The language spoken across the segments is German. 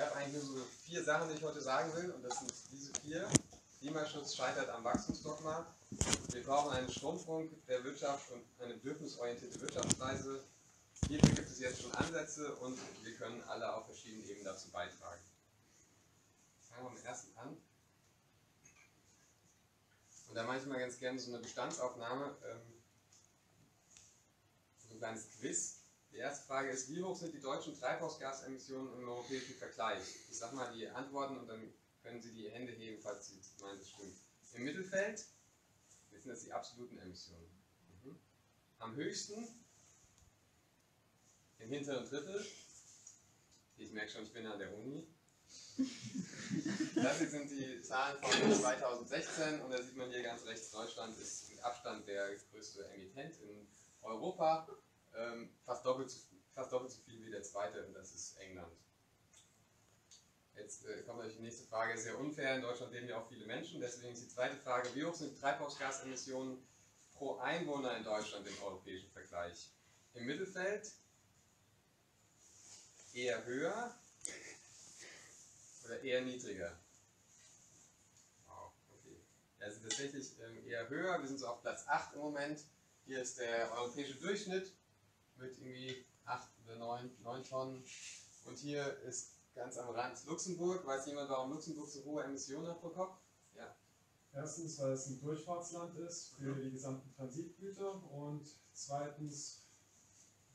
Ich habe eigentlich nur so vier Sachen, die ich heute sagen will, und das sind diese vier. Klimaschutz scheitert am Wachstumsdogma. Wir brauchen eine Schrumpfung der Wirtschaft und eine bedürfnisorientierte Wirtschaftsweise. Hierfür gibt es jetzt schon Ansätze und wir können alle auf verschiedenen Ebenen dazu beitragen. Fangen wir mit dem ersten an. Und da mache ich mal ganz gerne so eine Bestandsaufnahme, ähm, so ein kleines Quiz. Die erste Frage ist, wie hoch sind die deutschen Treibhausgasemissionen im europäischen Vergleich? Ich sage mal die Antworten und dann können Sie die Hände heben, falls Sie meinen, das stimmt. Im Mittelfeld, das sind das die absoluten Emissionen. Mhm. Am höchsten, im hinteren Drittel, ich merke schon, ich bin an der Uni. Das hier sind die Zahlen von 2016 und da sieht man hier ganz rechts, Deutschland ist mit Abstand der größte Emittent in Europa, ähm, fast, doppelt, fast doppelt so viel wie der zweite und das ist England. Jetzt äh, kommt natürlich die nächste Frage, sehr unfair, in Deutschland leben ja auch viele Menschen, deswegen ist die zweite Frage, wie hoch sind Treibhausgasemissionen pro Einwohner in Deutschland im europäischen Vergleich? Im Mittelfeld eher höher oder eher niedriger? Wow, okay. Also tatsächlich ähm, eher höher, wir sind so auf Platz 8 im Moment. Hier ist der europäische Durchschnitt mit irgendwie 8 oder 9, 9 Tonnen. Und hier ist ganz am Rand Luxemburg. Weiß jemand, warum Luxemburg so hohe Emissionen hat pro Kopf? Ja. Erstens, weil es ein Durchfahrtsland ist für die gesamten Transitgüter und zweitens,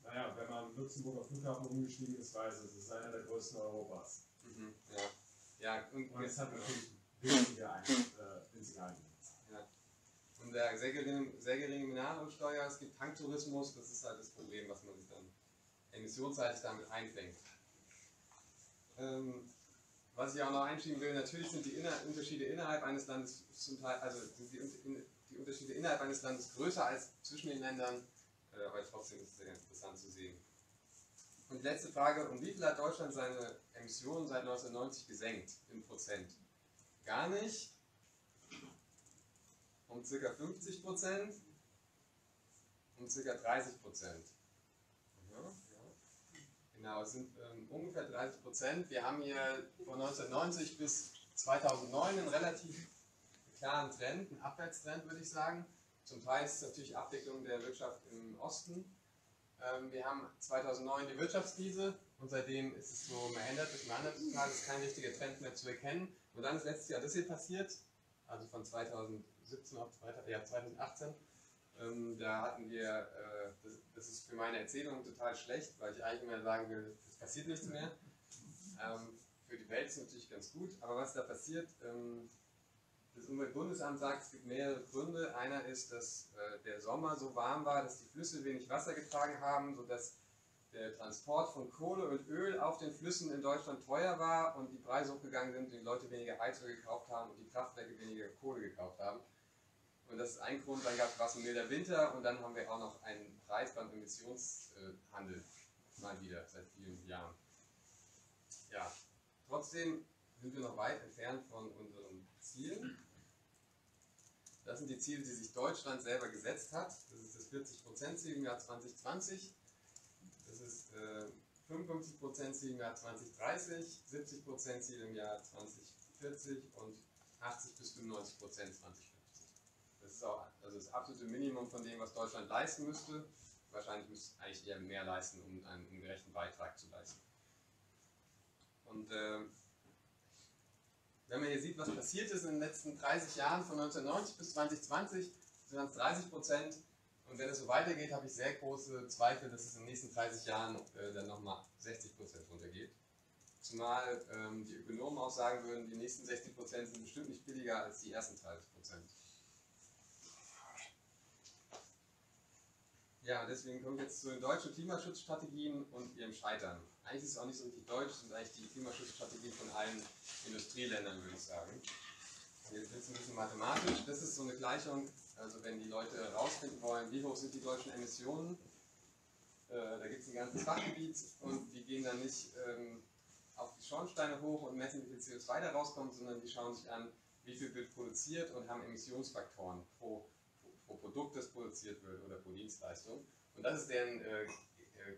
naja, wenn man Luxemburger Flughafen umgestiegen ist, weiß es, es ist einer der größten Europas. Mhm. Ja. Ja, und, Und es hat natürlich winzige Ein- äh, winzige Einwohner. Und der sehr geringe, sehr geringe Mineralölsteuer, es gibt Tanktourismus, das ist halt das Problem, was man sich dann emissionsseitig damit einfängt. Ähm, was ich auch noch einschieben will, natürlich sind die Inner Unterschiede innerhalb eines Landes zum Teil, also die, Un- die Unterschiede innerhalb eines Landes größer als zwischen den Ländern, äh, aber trotzdem ist es sehr interessant zu sehen. Und die letzte Frage, um wie viel hat Deutschland seine Emissionen seit 1990 gesenkt in Prozent? Gar nicht. Um ca. 50 Prozent. Um ca. 30 Prozent. Genau, es sind ähm, ungefähr 30 Prozent. Wir haben hier von 1990 bis 2009 einen relativ klaren Trend, einen Abwärtstrend würde ich sagen. Zum Teil ist es natürlich Abwicklung der Wirtschaft im Osten. Ähm, wir haben 2009 die Wirtschaftskrise und seitdem ist es so, man ändert sich, man ändert es ist kein richtiger Trend mehr zu erkennen. Und dann ist letztes Jahr das hier passiert, also von 2017 auf 2000 ja, 2018. Ähm, da hatten wir, äh, das, das ist für meine Erzählung total schlecht, weil ich eigentlich immer sagen will, es passiert nichts mehr. Ähm, für die Welt ist es natürlich ganz gut, aber was da passiert, ähm, das Umweltbundesamt sagt, es gibt mehrere Gründe. Einer ist, dass äh, der Sommer so warm war, dass die Flüsse wenig Wasser getragen haben, sodass der Transport von Kohle und Öl auf den Flüssen in Deutschland teuer war und die Preise hochgegangen sind und die Leute weniger Heizöl gekauft haben und die Kraftwerke weniger Kohle gekauft haben. Und das ist ein Grund, dann gab es was ein milder Winter und dann haben wir auch noch einen Preis beim Emissionshandel mal wieder seit vielen Jahren. Ja, trotzdem sind wir noch weit entfernt von unseren Zielen. Das sind die Ziele, die sich Deutschland selber gesetzt hat. Das ist das 40%-Ziel im Jahr 2020. Ist äh, 55%-Ziel im Jahr 2030, 70%-Ziel im Jahr 2040 und 80 bis 95% 2050. Das ist auch also das absolute Minimum von dem, was Deutschland leisten müsste. Wahrscheinlich müsste es eigentlich eher mehr leisten, um einen ungerechten Beitrag zu leisten. Und äh, wenn man hier sieht, was passiert ist in den letzten 30 Jahren, von 1990 bis 2020, sind es 30 Prozent. Und wenn es so weitergeht, habe ich sehr große Zweifel, dass es in den nächsten 30 Jahren äh, dann nochmal 60 Prozent runtergeht. Zumal ähm, die Ökonomen auch sagen würden, die nächsten 60 Prozent sind bestimmt nicht billiger als die ersten 30 Prozent. Ja, deswegen kommen wir jetzt zu den deutschen Klimaschutzstrategien und ihrem Scheitern. Eigentlich ist es auch nicht so richtig deutsch, es sind eigentlich die Klimaschutzstrategien von allen Industrieländern, würde ich sagen. Jetzt wird es ein bisschen mathematisch. Das ist so eine Gleichung, also wenn die Leute herausfinden wollen, wie hoch sind die deutschen Emissionen, äh, da gibt es ein ganzes Fachgebiet und die gehen dann nicht ähm, auf die Schornsteine hoch und messen, wie viel CO2 da rauskommt, sondern die schauen sich an, wie viel wird produziert und haben Emissionsfaktoren pro, pro Produkt, das produziert wird oder pro Dienstleistung. Und das ist deren äh, äh,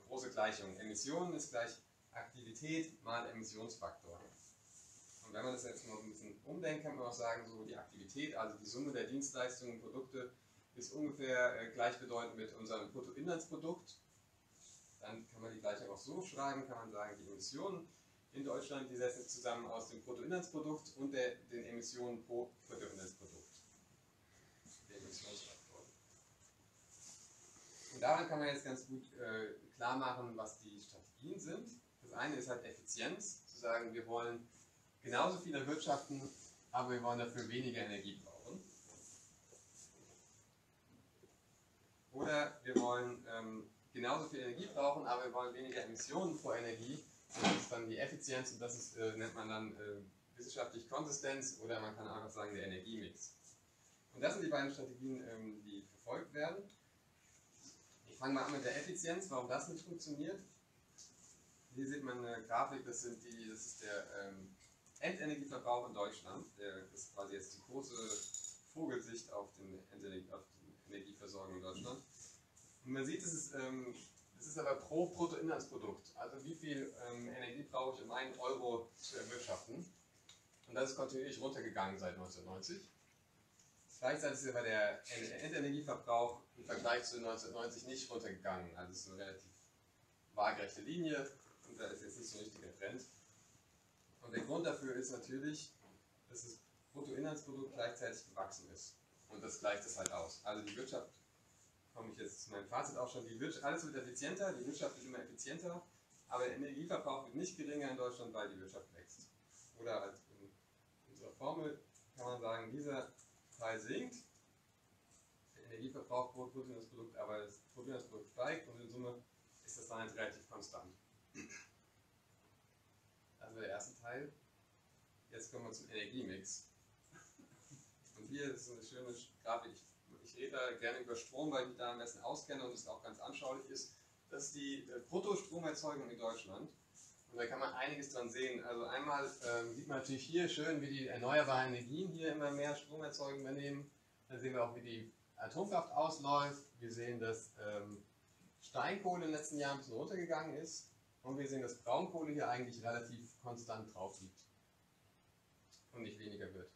große Gleichung. Emissionen ist gleich Aktivität mal Emissionsfaktor. Und wenn man das jetzt noch ein bisschen umdenkt, kann man auch sagen, so die Aktivität, also die Summe der Dienstleistungen und Produkte, ist ungefähr äh, gleichbedeutend mit unserem Bruttoinlandsprodukt. Dann kann man die Gleichung auch so schreiben, kann man sagen, die Emissionen in Deutschland, die setzen sich zusammen aus dem Bruttoinlandsprodukt und der, den Emissionen pro Bruttoinlandsprodukt. Und daran kann man jetzt ganz gut äh, klar machen, was die Strategien sind. Das eine ist halt Effizienz, zu sagen, wir wollen genauso viel erwirtschaften, aber wir wollen dafür weniger Energie brauchen. Oder wir wollen ähm, genauso viel Energie brauchen, aber wir wollen weniger Emissionen pro Energie. Das ist dann die Effizienz und das ist, äh, nennt man dann äh, wissenschaftlich Konsistenz oder man kann einfach sagen der Energiemix. Und das sind die beiden Strategien, ähm, die verfolgt werden. Ich fange mal an mit der Effizienz, warum das nicht funktioniert. Hier sieht man eine Grafik, das, sind die, das ist der ähm, Endenergieverbrauch in Deutschland. Der, ist quasi jetzt die große Vogelsicht auf, den Endenergie, auf die Energieversorgung in Deutschland. Und man sieht, es ist, ähm, ist aber pro Bruttoinlandsprodukt. Also wie viel ähm, Energie brauche ich, um einen Euro zu erwirtschaften. Und das ist kontinuierlich runtergegangen seit 1990. Gleichzeitig ist aber der Endenergieverbrauch im Vergleich zu 1990 nicht runtergegangen. Also es ist eine relativ waagerechte Linie und da ist jetzt nicht so ein richtiger Trend. Und der Grund dafür ist natürlich, dass das Bruttoinlandsprodukt gleichzeitig gewachsen ist. Und das gleicht es halt aus. Also die Wirtschaft, komme ich jetzt zu meinem Fazit auch schon, die Wirtschaft, alles wird effizienter, die Wirtschaft wird immer effizienter, aber der Energieverbrauch wird nicht geringer in Deutschland, weil die Wirtschaft wächst. Oder halt in unserer Formel kann man sagen, dieser Teil sinkt, der Energieverbrauch pro Bruttoinlandsprodukt, aber das Bruttoinlandsprodukt steigt und in Summe ist das dann halt relativ konstant. Also der erste Teil. Jetzt kommen wir zum Energiemix. Und hier ist eine schöne Grafik. Ich, ich rede da gerne über Strom, weil ich mich da am besten auskenne und es auch ganz anschaulich ist. Das ist die äh, Bruttostromerzeugung in Deutschland. Und da kann man einiges dran sehen. Also einmal ähm, sieht man natürlich hier schön, wie die erneuerbaren Energien hier immer mehr Stromerzeugung übernehmen. Dann sehen wir auch, wie die Atomkraft ausläuft. Wir sehen, dass ähm, Steinkohle in den letzten Jahren ein bisschen runtergegangen ist. Und wir sehen, dass Braunkohle hier eigentlich relativ konstant drauf liegt. Und nicht weniger wird.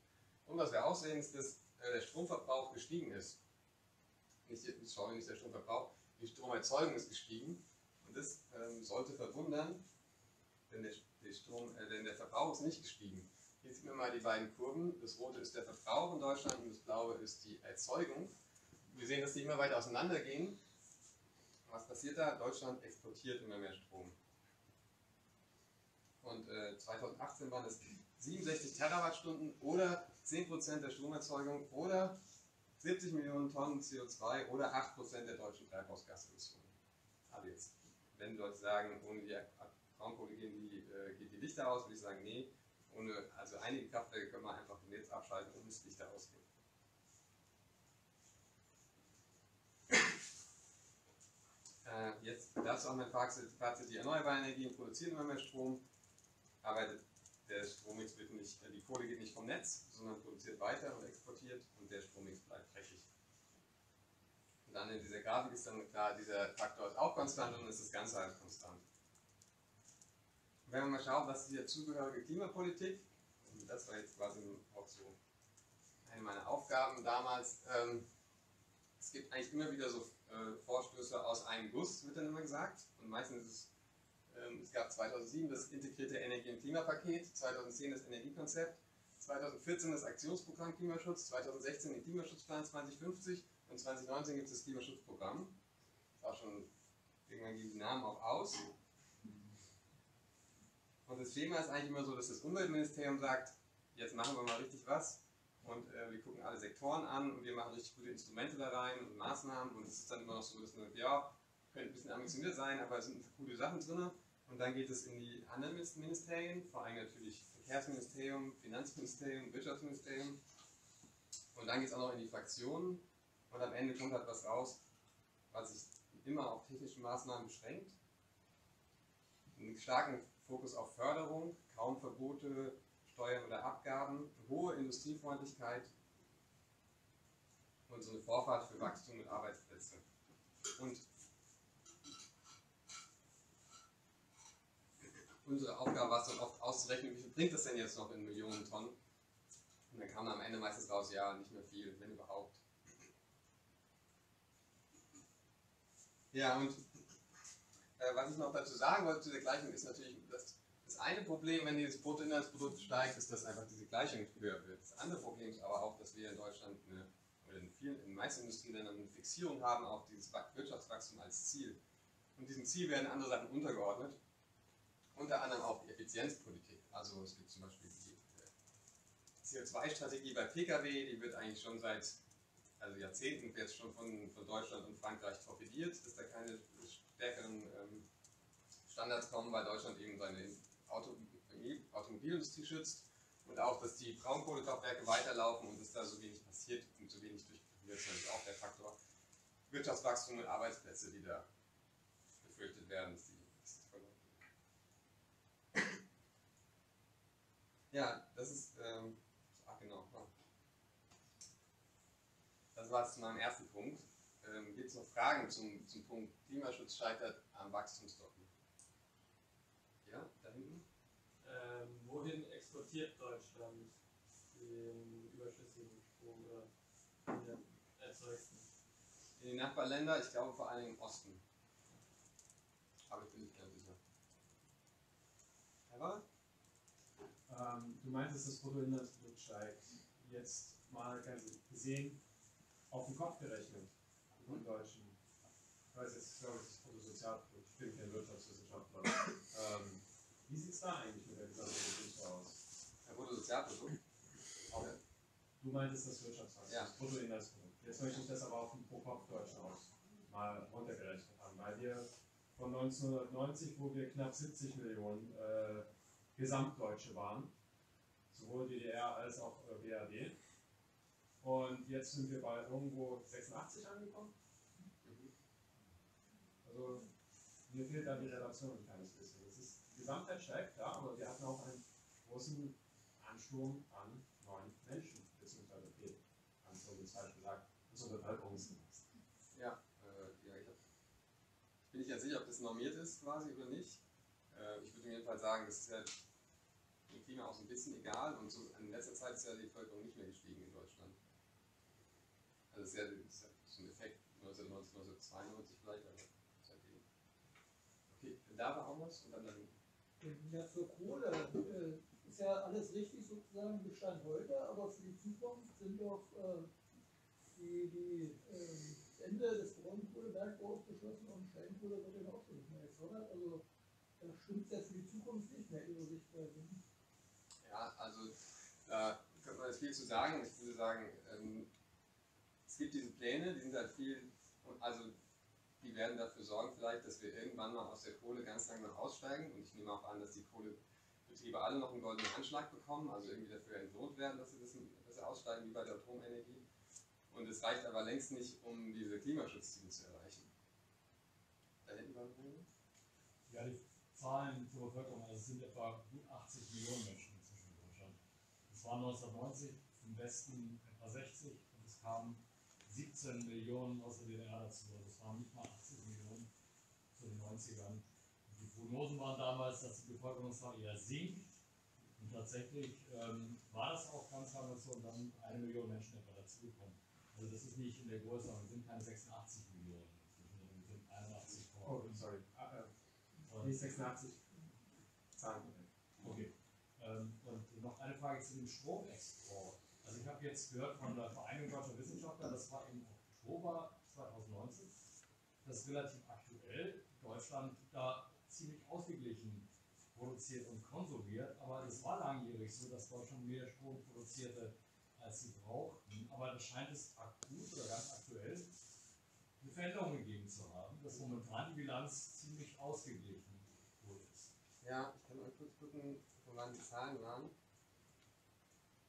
Und was wir auch sehen, ist, dass äh, der Stromverbrauch gestiegen ist. Nicht, sorry, nicht der Stromverbrauch, die Stromerzeugung ist gestiegen. Und das ähm, sollte verwundern, denn der, der, Strom, äh, denn der Verbrauch ist nicht gestiegen. Hier sieht man mal die beiden Kurven. Das rote ist der Verbrauch in Deutschland und das blaue ist die Erzeugung. Wir sehen, dass die immer weiter auseinandergehen. Was passiert da? Deutschland exportiert immer mehr Strom. Und äh, 2018 waren es 67 Terawattstunden oder 10% der Stromerzeugung oder 70 Millionen Tonnen CO2 oder 8% der deutschen Treibhausgasemissionen. Also jetzt, wenn Leute sagen, ohne die Braunkohle gehen die, äh, geht die Lichter aus, würde ich sagen, nee, ohne, also einige Kraftwerke können wir einfach im Netz abschalten und das Lichter ausgehen. Äh, jetzt dazu auch mein Fazit, Fazit, die erneuerbaren Energien produzieren immer mehr Strom, aber der Strommix wird nicht, die Kohle geht nicht vom Netz, sondern produziert weiter und exportiert und der Strommix bleibt dreckig. Und dann in dieser Grafik ist dann klar, dieser Faktor ist auch konstant und ist das Ganze halt konstant. Und wenn wir mal schauen, was die dazugehörige Klimapolitik, und das war jetzt quasi auch so eine meiner Aufgaben damals, ähm, es gibt eigentlich immer wieder so äh, Vorstöße aus einem Guss, wird dann immer gesagt. Und meistens ist es es gab 2007 das integrierte Energie- und Klimapaket, 2010 das Energiekonzept, 2014 das Aktionsprogramm Klimaschutz, 2016 den Klimaschutzplan 2050 und 2019 gibt es das Klimaschutzprogramm. Das war schon, irgendwann gehen die Namen auch aus. Und das Thema ist eigentlich immer so, dass das Umweltministerium sagt, jetzt machen wir mal richtig was und äh, wir gucken alle Sektoren an und wir machen richtig gute Instrumente da rein und Maßnahmen und es ist dann immer noch so, dass man, ja, könnte ein bisschen ambitioniert sein, aber es sind gute Sachen drin. Und dann geht es in die anderen Ministerien, vor allem natürlich Verkehrsministerium, Finanzministerium, Wirtschaftsministerium. Und dann geht es auch noch in die Fraktionen. Und am Ende kommt halt was raus, was sich immer auf technische Maßnahmen beschränkt. Einen starken Fokus auf Förderung, kaum Verbote, Steuern oder Abgaben, hohe Industriefreundlichkeit und so eine Vorfahrt für Wachstum und Arbeitsplätze. Und unsere Aufgabe war es dann oft auszurechnen, wie viel bringt das denn jetzt noch in Millionen Tonnen? Und dann kam am Ende meistens raus, ja, nicht mehr viel, wenn überhaupt. Ja, und äh, was ich noch dazu sagen wollte zu der Gleichung ist natürlich, dass das eine Problem, wenn dieses Bruttoinlandsprodukt steigt, ist, dass einfach diese Gleichung höher wird. Das andere Problem ist aber auch, dass wir in Deutschland eine, oder in vielen, in den meisten Industrieländern eine Fixierung haben auf dieses Wirtschaftswachstum als Ziel. Und diesem Ziel werden andere Sachen untergeordnet, unter anderem auch die Effizienzpolitik. Also es gibt zum Beispiel die äh, CO2-Strategie bei Pkw, die wird eigentlich schon seit also Jahrzehnten jetzt schon von, von Deutschland und Frankreich torpediert, dass da keine stärkeren ähm, Standards kommen, weil Deutschland eben seine Auto, Automobilindustrie schützt und auch, dass die Braunkohlekraftwerke weiterlaufen und dass da so wenig passiert und so wenig durchgeführt wird, das ist auch der Faktor. Wirtschaftswachstum und Arbeitsplätze, die da befürchtet werden, dass die verloren gehen. Ja, das ist, ähm, ach genau, das war es zu meinem ersten Punkt. Ähm, Gibt es noch Fragen zum, zum Punkt Klimaschutz scheitert am Wachstumsdogma? Ja, da hinten? Ähm, wohin exportiert Deutschland den überschüssigen Strom oder den erzeugten? In die Nachbarländer, ich glaube vor allem im Osten. Aber ich bin nicht ganz sicher. Herbert? Ähm, du meintest, das Bruttoinlandsprodukt steigt. Jetzt mal ganz gesehen, auf den Kopf gerechnet von Deutschen. Ich weiß jetzt, glaube ich, das Bruttosozialprodukt. Ich bin kein Wirtschaftswissenschaftler. ähm, wie sieht es da eigentlich mit der gesamten Geschichte aus? Herr Bruttosozialprodukt? Auch ja. Du meintest das Wirtschaftswachstum, Ja. das Bruttoinlandsprodukt. Jetzt möchte ich das aber auf den Pro-Kopf-Deutschen aus mal runtergerechnet haben, weil wir von 1990, wo wir knapp 70 Millionen äh, Gesamtdeutsche waren, sowohl DDR als auch äh, BRD. Und jetzt sind wir bei irgendwo 86 angekommen. Also mir fehlt da die Relation ein kleines bisschen. Es ist, die Gesamtheit steigt, klar, aber wir hatten auch einen großen Ansturm an neuen Menschen, beziehungsweise okay, Ansturm ist falsch gesagt, unsere Bevölkerungsmasse. Ja, äh, ja ich, hab, ich bin nicht ganz sicher, ob das normiert ist quasi oder nicht. Äh, ich würde jedenfalls sagen, das ist ja dem Klima auch so ein bisschen egal und so in letzter Zeit ist ja die Bevölkerung nicht mehr gestiegen in Deutschland. Also das ist ja, das ist ja so ein Effekt 1990, 1992 vielleicht, aber seitdem. Okay, da war auch was und dann, dann Ja, für Kohle äh, ist ja alles richtig sozusagen Bestand heute, aber für die Zukunft sind doch äh, die, die äh, Ende des Braunkohlebergbaus beschlossen und Steinkohle wird ja auch nicht mehr gefördert. Also stimmt ja für die Zukunft nicht mehr ihre Sichtweise. Ja, also da könnte man jetzt viel zu sagen. Ich würde sagen, ähm, es gibt diese Pläne, die sind halt viel, also die werden dafür sorgen vielleicht, dass wir irgendwann mal aus der Kohle ganz langsam aussteigen. Und ich nehme auch an, dass die Kohlebetriebe alle noch einen goldenen Anschlag bekommen, also irgendwie dafür entlohnt werden, dass sie, das, dass sie aussteigen, wie bei der Atomenergie. Und es reicht aber längst nicht, um diese Klimaschutzziele zu erreichen. Da hinten war eine Ja, die Zahlen zur Bevölkerung, also es sind etwa gut 80 Millionen Menschen inzwischen in Deutschland. Es waren 1990 im Westen etwa 60 und es kamen 17 Millionen aus der DDR dazu. Also es waren nicht mal 80 Millionen zu den 90ern. Und die Prognosen waren damals, dass die Bevölkerungszahl eher sinkt. Und tatsächlich ähm, war das auch ganz lange so und dann eine Million Menschen etwa dazugekommen. Also das ist nicht in der Größe, wir sind keine 86 Millionen wir sind 81 Oh, sorry. Und- nee, 86. Zahlen. Okay. Ähm, und noch eine Frage zu dem Stromexport. Also ich habe jetzt gehört von der Vereinigung Deutscher Wissenschaftler, das war im Oktober 2019, dass relativ aktuell Deutschland da ziemlich ausgeglichen produziert und konsumiert, aber es war langjährig so, dass Deutschland mehr Strom produzierte, als sie brauchten. Aber da scheint es akut oder ganz aktuell eine Veränderung gegeben zu haben, dass momentan die Bilanz ziemlich ausgeglichen ist. Ja, ich kann mal kurz gucken, wann die Zahlen waren.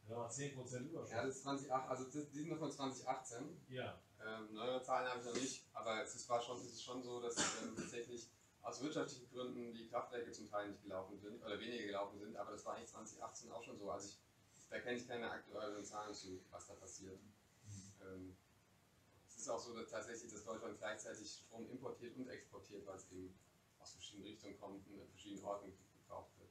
Da war 10% Überschuss. Ja, das ist 2008, also die sind noch von 2018. Ja, Ähm, neuere Zahlen habe ich noch nicht, aber es ist, war schon, es ist schon so, dass ähm, tatsächlich aus wirtschaftlichen Gründen die Kraftwerke zum Teil nicht gelaufen sind oder weniger gelaufen sind, aber das war eigentlich 2018 auch schon so. Also ich, da kenne ich keine aktuellen Zahlen zu, was da passiert. Ähm, es ist auch so, dass tatsächlich, dass Deutschland gleichzeitig Strom importiert und exportiert, weil es eben aus verschiedenen Richtungen kommt und an verschiedenen Orten gebraucht wird.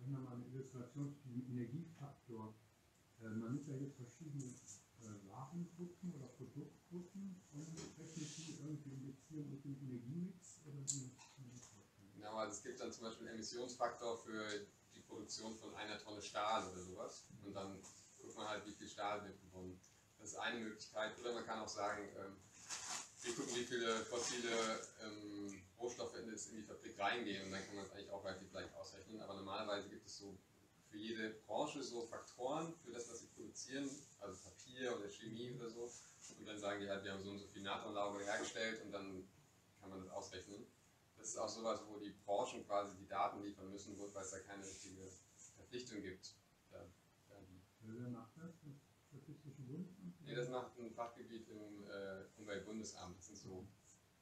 Wenn man mal eine Illustration zu diesem Energiefaktor, äh, man nimmt ja jetzt verschiedene äh, Warengruppen oder Produktgruppen und rechnet die irgendwie injizieren mit dem Energiemix oder wie? Genau, also es gibt dann zum Beispiel einen Emissionsfaktor für die Produktion von einer Tonne Stahl oder sowas. Und dann guckt man halt, wie viel Stahl wird gewonnen. Das ist eine Möglichkeit. Oder man kann auch sagen, ähm, wir gucken, wie viele fossile ähm, Rohstoffe in, die Fabrik reingehen und dann kann man es eigentlich auch relativ leicht ausrechnen. Aber normalerweise gibt es so für jede Branche so Faktoren für das, was sie produzieren, also Papier oder Chemie oder so. Und dann sagen die halt, wir haben so und so viel Natronlauge hergestellt und dann kann man das ausrechnen. Das ist auch sowas, wo die Branchen quasi die Daten liefern müssen, weil es da keine richtige Verpflichtung gibt. Da, da Wer macht das? Das Statistische Bund? nee, das macht ein Fachgebiet im äh, Umweltbundesamt. Das sind so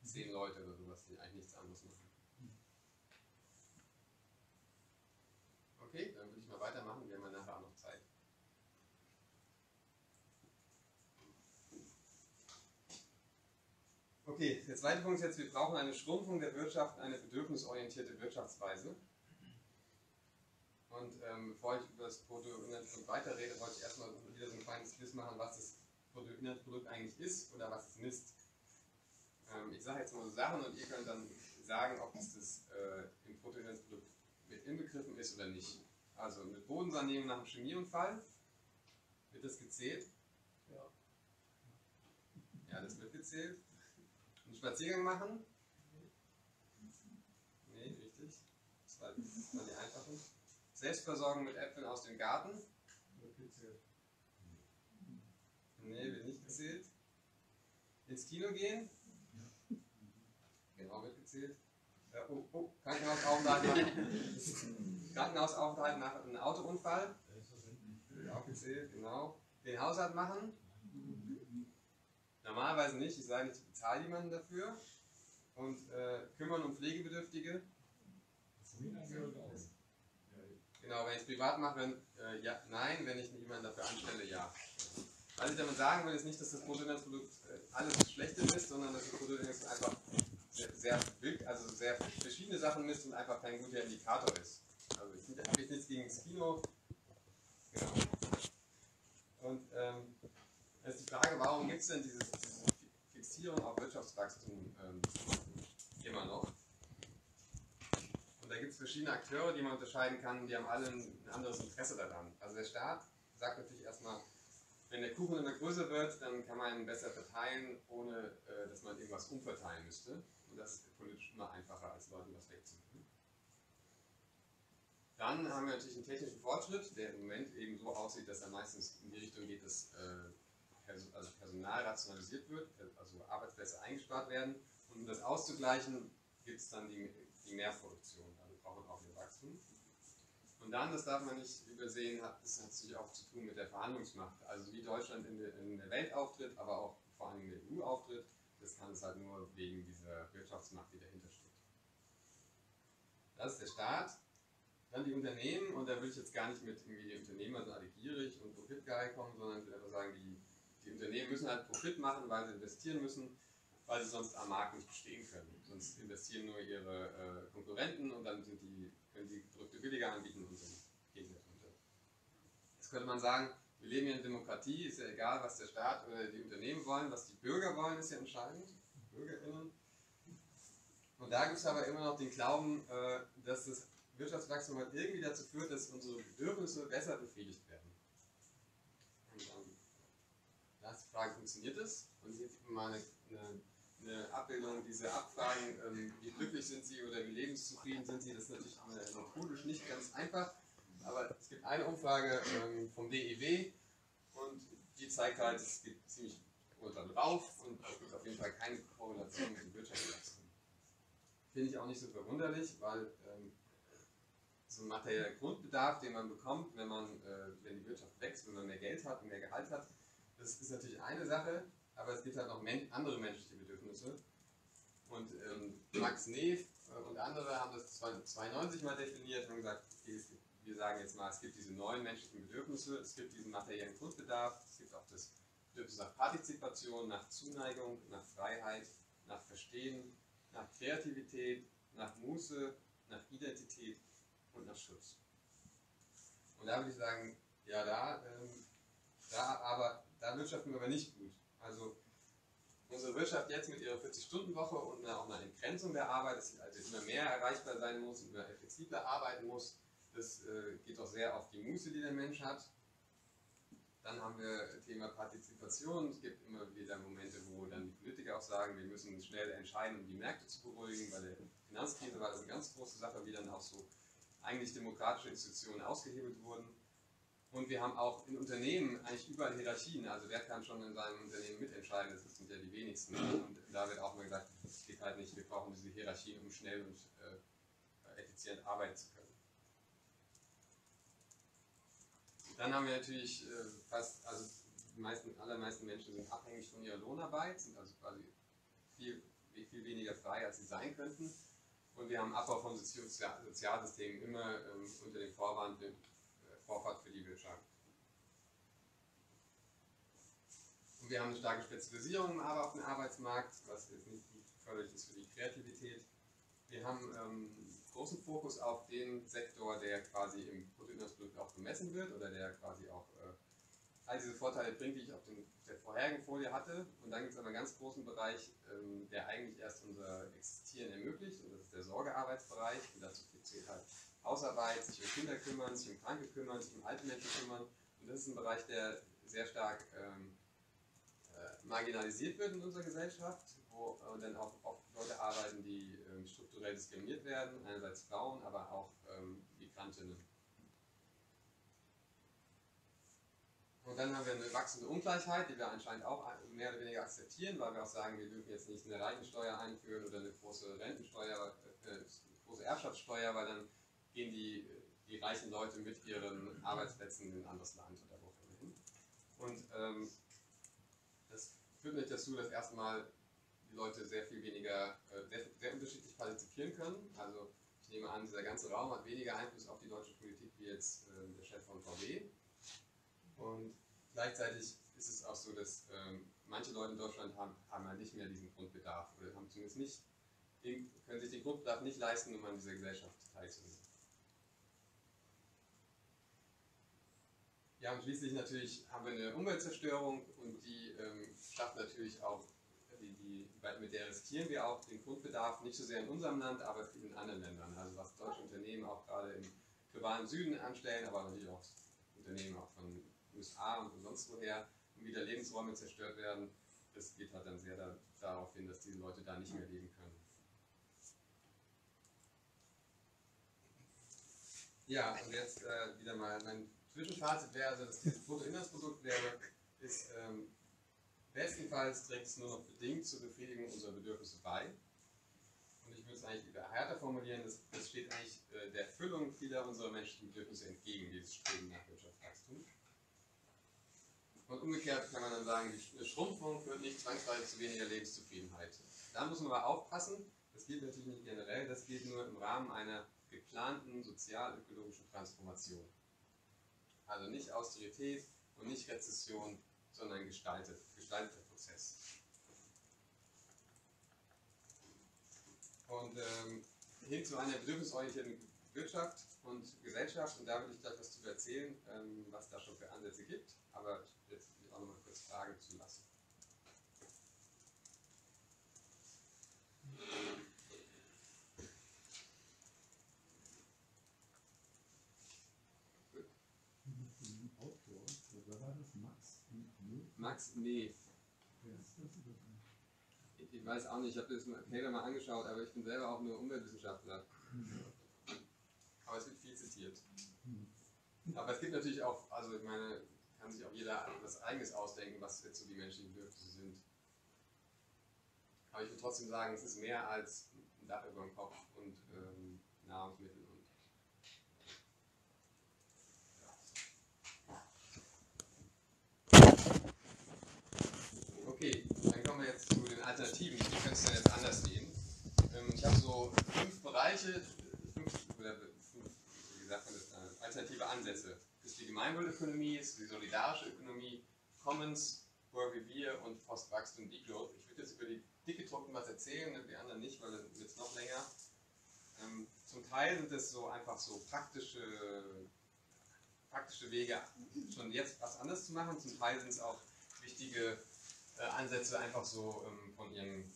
zehn Leute oder sowas, die eigentlich nichts anderes machen. Okay, dann würde ich mal weitermachen. Wir haben ja nachher auch noch Zeit. Okay, der zweite Punkt ist jetzt, wir brauchen eine Schrumpfung der Wirtschaft, eine bedürfnisorientierte Wirtschaftsweise. Und ähm, bevor ich über das Bruttoinlandsprodukt weiterrede, wollte ich erstmal wieder so ein kleines Quiz machen, was das Bruttoinlandsprodukt eigentlich ist oder was es misst. Ähm, ich sage jetzt mal so Sachen und ihr könnt dann sagen, ob das, das äh, im Bruttoinlandsprodukt mit inbegriffen ist oder nicht. Also eine Bodensanierung nach einem Chemieunfall, wird das gezählt? Ja. Ja, das wird gezählt. Einen Spaziergang machen? Nee, richtig. Das war, das war die einfachen. Selbstversorgung mit Äpfeln aus dem Garten? Wird gezählt. Nee, wird nicht gezählt. Ins Kino gehen? Genau, wird gezählt. Ja, oh, oh, Krankenhausaufenthalt nach, Krankenhausaufenthalt nach einem Autounfall? Wird auch gezählt, genau. Den Haushalt machen? Normalerweise nicht, ich sage nicht, ich bezahle jemanden dafür. Und äh, kümmern um Pflegebedürftige? Genau, wenn ich es privat mache, äh, ja, nein, wenn ich jemanden dafür anstelle, ja. Was ich damit sagen will, ist nicht, dass das Bruttoinlandsprodukt äh, alles Schlechte ist, sondern dass das Bruttoinlandsprodukt einfach sehr, sehr, also sehr verschiedene Sachen misst und einfach kein guter Indikator ist. Also ich habe jetzt nichts gegen das Kino. Genau. Und ähm, jetzt die Frage, warum gibt es denn dieses, diese Fixierung auf Wirtschaftswachstum ähm, immer noch? Und da gibt es verschiedene Akteure, die man unterscheiden kann, die haben alle ein anderes Interesse daran. Also der Staat sagt natürlich erstmal, wenn der Kuchen immer größer wird, dann kann man ihn besser verteilen, ohne äh, dass man irgendwas umverteilen müsste. Und das ist politisch immer einfacher, als Leuten was wegzunehmen. Dann haben wir natürlich einen technischen Fortschritt, der im Moment eben so aussieht, dass er meistens in die Richtung geht, dass äh, also Personal rationalisiert wird, also Arbeitsplätze eingespart werden. Und um das auszugleichen, gibt es dann die, die Mehrproduktion. Also braucht man auch mehr Wachstum. Und dann, das darf man nicht übersehen, hat hat natürlich auch zu tun mit der Verhandlungsmacht. Also wie Deutschland in der, in der Welt auftritt, aber auch vor allem in der EU auftritt, das kann es halt nur wegen dieser Wirtschaftsmacht, die dahinter steht. Das ist der Staat. Dann die Unternehmen, und da will ich jetzt gar nicht mit irgendwie die Unternehmer sind alle gierig und profitgeil kommen, sondern ich will einfach sagen, die, die Unternehmen müssen halt Profit machen, weil sie investieren müssen, weil sie sonst am Markt nicht bestehen können. Sonst investieren nur ihre äh, Konkurrenten und dann sind die, können die Produkte billiger anbieten und dann gehen sie runter. Jetzt könnte man sagen, wir leben hier in Demokratie, ist ja egal, was der Staat oder die Unternehmen wollen, was die Bürger wollen, ist ja entscheidend. BürgerInnen. Und da gibt es aber immer noch den Glauben, äh, dass das Wirtschaftswachstum halt irgendwie dazu führt, dass unsere Bedürfnisse besser befriedigt werden. Und da ist die Frage, funktioniert das? Und man mal eine, eine, Abbildung dieser Abfragen, ähm, wie glücklich sind sie oder wie lebenszufrieden sind sie. Das ist natürlich methodisch nicht ganz einfach, aber es gibt eine Umfrage ähm, vom DIW und die zeigt halt, es geht ziemlich runter drauf und es gibt auf jeden Fall keine Korrelation mit dem Wirtschaftswachstum. Finde ich auch nicht so verwunderlich, weil ähm, so ein materieller Grundbedarf, den man bekommt, wenn man, äh, wenn die Wirtschaft wächst, wenn man mehr Geld hat und mehr Gehalt hat, das ist natürlich eine Sache, aber es gibt halt noch men andere menschliche Bedürfnisse. Und ähm, Max Neef äh, und andere haben das 92 mal definiert und gesagt, okay, wir sagen jetzt mal, es gibt diese neuen menschlichen Bedürfnisse, es gibt diesen materiellen Grundbedarf, es gibt auch das Bedürfnis nach Partizipation, nach Zuneigung, nach Freiheit, nach Verstehen, nach Kreativität, nach Muße, nach Identität und nach Schutz. Und da würde ich sagen, ja, da, ähm, da, aber, da wirtschaften wir aber nicht gut. Also unsere Wirtschaft jetzt mit ihrer 40-Stunden-Woche und einer, auch einer Entgrenzung der Arbeit, dass sie also immer mehr erreichbar sein muss immer flexibler arbeiten muss, das äh, geht auch sehr auf die Muße, die der Mensch hat. Dann haben wir Thema Partizipation. Es gibt immer wieder Momente, wo dann die Politiker auch sagen, wir müssen schnell entscheiden, um die Märkte zu beruhigen. Bei der Finanzkrise war das eine ganz große Sache, wie dann auch so eigentlich demokratische Institutionen ausgehebelt wurden. Und wir haben auch in Unternehmen eigentlich überall Hierarchien. Also wer kann schon in seinem Unternehmen mitentscheiden? Das sind ja die wenigsten. Und da wird auch mal gesagt, es geht halt nicht, wir brauchen diese Hierarchien, um schnell und äh, effizient arbeiten zu können. Dann haben wir natürlich äh, fast, also die meisten, allermeisten Menschen sind abhängig von ihrer Lohnarbeit, sind also quasi viel, viel weniger frei, als sie sein könnten. Und wir haben Abbau von Sozial Sozialsystemen immer ähm, unter dem Vorwand Vorfahrt für die Wirtschaft. Und wir haben eine starke Spezialisierung aber auf dem Arbeitsmarkt, was jetzt nicht förderlich ist für die Kreativität. Wir haben ähm, großen Fokus auf den Sektor, der quasi im Bruttoinlandsprodukt auch gemessen wird oder der quasi auch äh, all diese Vorteile bringt, die ich auf, den, der vorherigen Folie hatte. Und dann gibt es aber einen ganz großen Bereich, ähm, der eigentlich erst unser Existieren ermöglicht und das ist der Sorgearbeitsbereich. Und dazu zählt halt Hausarbeit, sich um Kinder kümmern, sich um Kranke kümmern, sich um alte Menschen kümmern. Und das ist ein Bereich, der sehr stark ähm, äh, marginalisiert wird in unserer Gesellschaft, wo äh, dann auch oft Leute arbeiten, die ähm, strukturell diskriminiert werden, einerseits Frauen, aber auch ähm, Migrantinnen. Und dann haben wir eine wachsende Ungleichheit, die wir anscheinend auch mehr oder weniger akzeptieren, weil wir auch sagen, wir dürfen jetzt nicht eine Reichensteuer einführen oder eine große Rentensteuer, äh, eine große Erbschaftssteuer, weil dann gehen die, die reichen Leute mit ihren Arbeitsplätzen in ein anderes Land oder wo auch immer hin. Und ähm, das führt nicht dazu, dass erstmal die Leute sehr viel weniger, äh, sehr, sehr unterschiedlich partizipieren können. Also ich nehme an, dieser ganze Raum hat weniger Einfluss auf die deutsche Politik wie jetzt äh, der Chef von VW. Und gleichzeitig ist es auch so, dass ähm, manche Leute in Deutschland haben, haben halt nicht mehr diesen Grundbedarf oder haben zumindest nicht, können sich den Grundbedarf nicht leisten, um an dieser Gesellschaft teilzunehmen. Ja, und schließlich natürlich haben wir eine Umweltzerstörung und die ähm, schafft natürlich auch die, die, mit der riskieren wir auch den Grundbedarf nicht so sehr in unserem Land, aber in vielen anderen Ländern. Also was deutsche Unternehmen auch gerade im globalen Süden anstellen, aber natürlich auch Unternehmen auch von USA und von sonst woher und wieder Lebensräume zerstört werden, das geht halt dann sehr da, darauf hin, dass diese Leute da nicht mehr leben können. Ja, und jetzt äh, wieder mal mein Zwischenfazit wäre, also, dass dieses Bruttoinlandsprodukt wäre, ist ähm, Bestenfalls trägt es nur noch bedingt zur Befriedigung unserer Bedürfnisse bei. Und ich würde es eigentlich härter formulieren, das, das steht eigentlich äh, der Erfüllung vieler unserer menschlichen Bedürfnisse entgegen, dieses Streben nach Wirtschaftswachstum. Und umgekehrt kann man dann sagen, die Schrumpfung führt nicht zwangsweise zu weniger Lebenszufriedenheit. Da muss man aber aufpassen, das gilt natürlich nicht generell, das gilt nur im Rahmen einer geplanten sozial-ökologischen Transformation. Also nicht Austerität und nicht Rezession, sondern gestaltet, gestalteter Prozess. Und ähm, hin zu einer bedürfnisorientierten Wirtschaft und Gesellschaft, und da will ich gleich was zu erzählen, ähm, was da schon für Ansätze gibt, aber jetzt will ich auch nochmal kurz Fragen zulassen. Max? Nee. Ich weiß auch nicht, ich habe das Paper mal angeschaut, aber ich bin selber auch nur Umweltwissenschaftler. Aber es wird viel zitiert. Aber es gibt natürlich auch, also ich meine, kann sich auch jeder was Eigenes ausdenken, was jetzt so die menschlichen Bedürfnisse sind. Aber ich würde trotzdem sagen, es ist mehr als ein Dach über dem Kopf und ähm, Nahrungsmittel Denn jetzt anders gehen? Ähm, ich habe so fünf Bereiche, fünf, oder fünf, wie sagt man das, äh, alternative Ansätze. Das ist die Gemeinwohlökonomie, ist die solidarische Ökonomie, Commons, Work Wir und Postwachstum Degrowth. Ich würde jetzt über die dicke Drucken was erzählen, die anderen nicht, weil dann wird es noch länger. Ähm, zum Teil sind es so einfach so praktische, praktische Wege, schon jetzt was anderes zu machen. Zum Teil sind es auch wichtige äh, Ansätze einfach so ähm, von ihrem,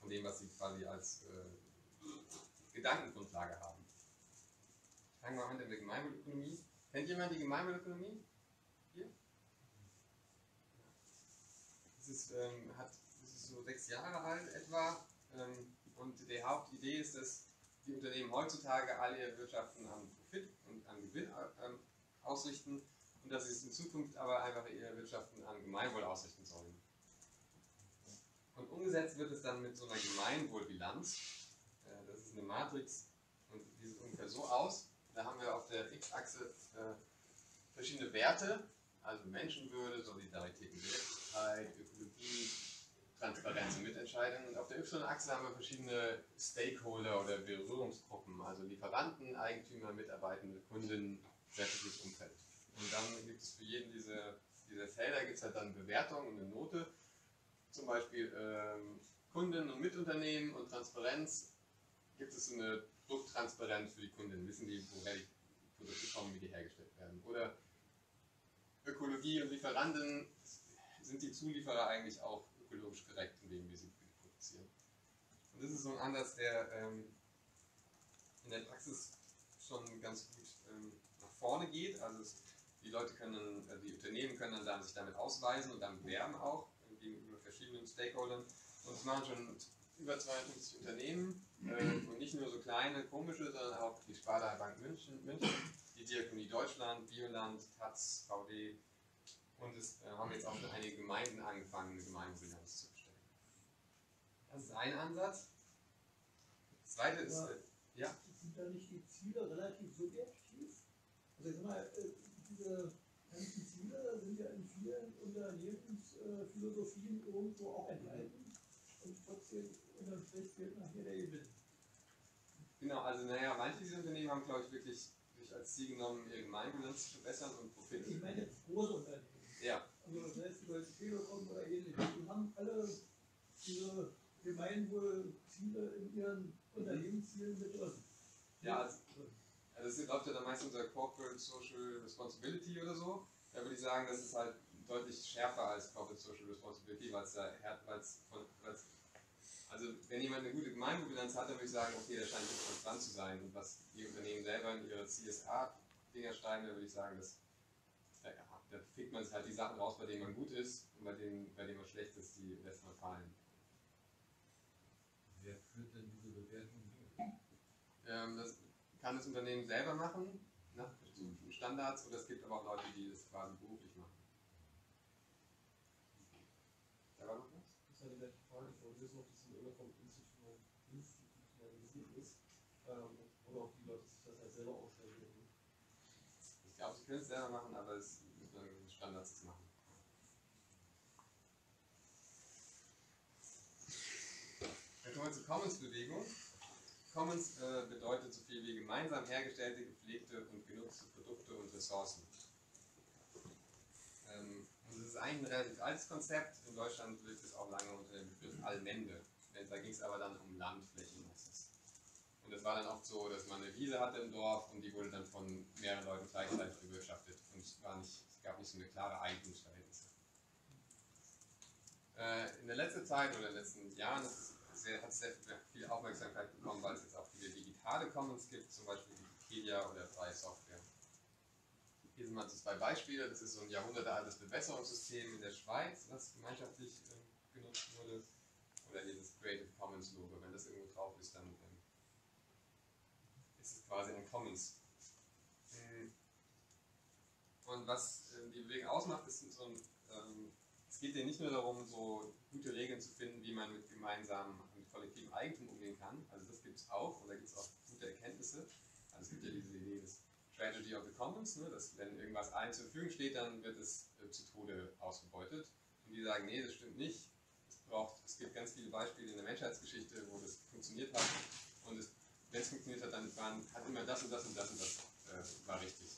von dem, was sie quasi als äh, Gedankengrundlage haben. Fangen wir an mit der Gemeinwohlökonomie. Kennt jemand die Gemeinwohlökonomie? Hier? Das ist, ähm, hat, das ist so sechs Jahre alt etwa. Ähm, und die Hauptidee ist, dass die Unternehmen heutzutage alle ihr Wirtschaften an Profit und an Gewinn ähm, ausrichten und dass sie es in Zukunft aber einfach ihre Wirtschaften an Gemeinwohl ausrichten sollen. Umgesetzt wird es dann mit so einer Gemeinwohlbilanz. Äh, das ist eine Matrix und die sieht ungefähr so aus. Da haben wir auf der X-Achse äh, verschiedene Werte, also Menschenwürde, Solidarität und Gerechtigkeit, Ökologie, Transparenz und Mitentscheidung. Und auf der Y-Achse haben wir verschiedene Stakeholder oder Berührungsgruppen, also Lieferanten, Eigentümer, Mitarbeitende, Kunden, sämtliches Umfeld. Und dann gibt es für jeden dieser, dieser Felder gibt es halt dann Bewertung und eine Note. Zum Beispiel ähm, Kunden und Mitunternehmen und Transparenz gibt es eine Produkttransparenz für die Kunden, wissen die, woher die Produkte kommen, wie die hergestellt werden. Oder Ökologie und Lieferanten, sind die Zulieferer eigentlich auch ökologisch korrekt in dem, wie sie produzieren. Und das ist so ein Ansatz, der ähm, in der Praxis schon ganz gut ähm, nach vorne geht. Also es, die Leute können, äh, die Unternehmen können dann sich damit ausweisen und dann bewerben auch gegenüber verschiedenen Stakeholdern. Und es machen schon über 250 Unternehmen äh, und nicht nur so kleine, komische, sondern auch die Sparda Bank München, München, die Diakonie Deutschland, Bioland, Taz, VD und es äh, haben jetzt auch schon einige Gemeinden angefangen, eine Gemeindebilanz zu erstellen. Das ist ein Ansatz. Das zweite ist, äh, ja. Sind da nicht die Ziele relativ subjektiv? Also ich sag mal, äh, diese ganzen Ziele sind ja in vielen Unternehmensphilosophien irgendwo auch enthalten und trotzdem unterm Strich gilt nachher der Gewinn. Genau, also naja, manche dieser Unternehmen haben, glaube ich, wirklich sich als Ziel genommen, ihre Gemeinbilanz zu verbessern und Profit. Ich meine jetzt große Unternehmen. Ja, Also das heißt, die Deutsche Telekom oder ähnliches, die haben alle diese Gemeinwohlziele in ihren Unternehmenszielen mit drin. ja also, also das läuft ja dann meistens unter Corporate Social Responsibility oder so. Da würde ich sagen, das ist halt deutlich schärfer als Corporate Social Responsibility, weil es da weil's von, weil's, also wenn jemand eine gute Gemeinwohlbilanz hat, dann würde ich sagen, okay, der scheint nicht konstant zu sein. Und was die Unternehmen selber in ihre CSA-Dinger schreiben, da würde ich sagen, das, da, da fickt man halt die Sachen raus, bei denen man gut ist und bei denen, bei denen man schlecht ist, die lässt man fallen. Wer führt denn diese Bewertung? Ähm, das kann das Unternehmen selber machen, nach bestimmten Standards, oder es gibt aber auch Leute, die das quasi beruflich machen. Da war noch was? Das ist ja die gleiche Frage. Ich wollte wissen, ob das in irgendeiner Form institutional- institutionalisiert ist. Ähm, oder ob die Leute sich das halt selber aufstellen dürfen. Ich glaube, sie können es selber machen, aber es dann gewisse Standards das machen. Dann kommen wir zur Commons-Bewegung. Commons äh, bedeutet so viel wie gemeinsam hergestellte, gepflegte und genutzte Produkte und Ressourcen. Ähm, und das ist eigentlich ein relativ altes Konzept. In Deutschland liegt es auch lange unter dem Begriff Allmende. Da ging es aber dann um Landflächen. Und es war dann oft so, dass man eine Wiese hatte im Dorf und die wurde dann von mehreren Leuten gleichzeitig bewirtschaftet. Und es, war nicht, es gab nicht so eine klare Eigentumsverhältnisse. Äh, in der letzten Zeit oder in den letzten Jahren es sehr, hat es sehr viel Aufmerksamkeit bekommen, weil es jetzt auch viele digitale Commons gibt, zum Beispiel Wikipedia oder freie Software. Hier sind mal so zwei Beispiele. Das ist so ein jahrhundertealtes Bewässerungssystem in der Schweiz, das gemeinschaftlich äh, genutzt wurde. Oder hier das Creative Commons Logo. Wenn das irgendwo drauf ist, dann ähm, ist es quasi ein Commons. Hm. Und was äh, die Bewegung ausmacht, ist so ein, ähm, es geht ja nicht nur darum, so gute Regeln zu finden, wie man mit gemeinsamen, mit kollektivem Eigentum umgehen kann. Also das gibt es auch und da gibt es auch gute Erkenntnisse. Also es gibt ja diese Idee des Tragedy of the Commons, ne, dass wenn irgendwas allen zur Verfügung steht, dann wird es äh, zu Tode ausgebeutet. Und die sagen, nee, das stimmt nicht. Es, braucht, es gibt ganz viele Beispiele in der Menschheitsgeschichte, wo das funktioniert hat. Und wenn es funktioniert hat, dann waren, hat immer das und das und das und das äh, war richtig.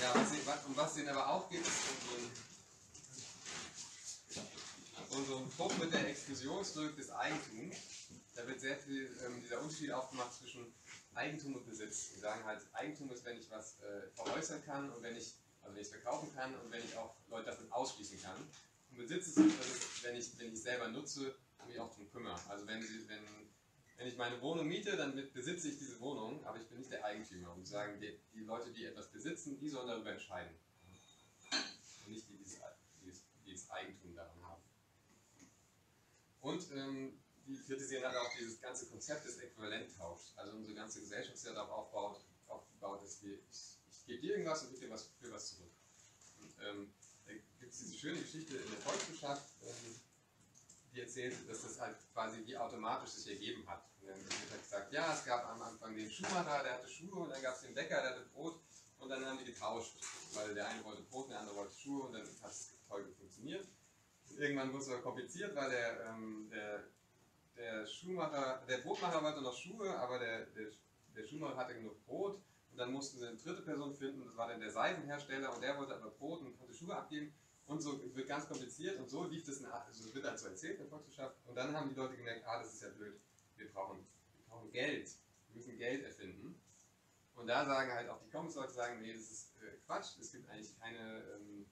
Ja, was, um was denen aber auch geht, ist ein, so ein Spruch mit der Exklusionsdrücke des Eigentums. da wird sehr viel ähm, dieser Unterschied aufgemacht zwischen Eigentum und Besitz. Die sagen halt, Eigentum ist, wenn ich was äh, veräußern kann und wenn ich, also wenn ich es verkaufen kann und wenn ich auch Leute davon ausschließen kann. Und Besitz ist, ist wenn ich, wenn ich selber nutze und mich auch darum kümmere. Also wenn, sie, wenn, wenn ich meine Wohnung miete, dann mit- besitze ich diese Wohnung, aber ich bin nicht der Eigentümer. Und sagen, die, die Leute, die etwas besitzen, die sollen darüber entscheiden. Und nicht die, die das Eigentum daran haben. Und ähm, die kritisieren halt auch dieses ganze Konzept des Äquivalenttauschs. Also unsere ganze Gesellschaft ist ja darauf aufgebaut, aufgebaut dass wir, ich, ich gebe dir irgendwas und gebe dir was für was zurück. Und, ähm, da gibt es diese schöne Geschichte in der Volkswirtschaft, ähm, die erzählt, dass das halt quasi wie automatisch sich ergeben hat. Und dann wird halt gesagt, ja, es gab am Anfang den Schuhmacher, der hatte Schuhe, und dann gab es den Bäcker, der hatte Brot, und dann haben die getauscht, weil der eine wollte Brot, der andere wollte Schuhe, und dann hat es toll funktioniert. Und irgendwann wurde es aber kompliziert, weil der, ähm, der, der Schuhmacher, der Brotmacher wollte noch Schuhe, aber der, der, der Schuhmacher hatte genug Brot, und dann mussten sie eine dritte Person finden, das war dann der Seifenhersteller, und der wollte aber Brot und konnte Schuhe abgeben. Und so wird ganz kompliziert und so lief das, in, also wird halt so erzählt in der Volkswirtschaft. Und dann haben die Leute gemerkt, ah, das ist ja blöd, wir brauchen, wir brauchen Geld, wir müssen Geld erfinden. Und da sagen halt auch die Commons-Leute, sagen, nee, das ist äh, Quatsch, es gibt eigentlich keine, ähm,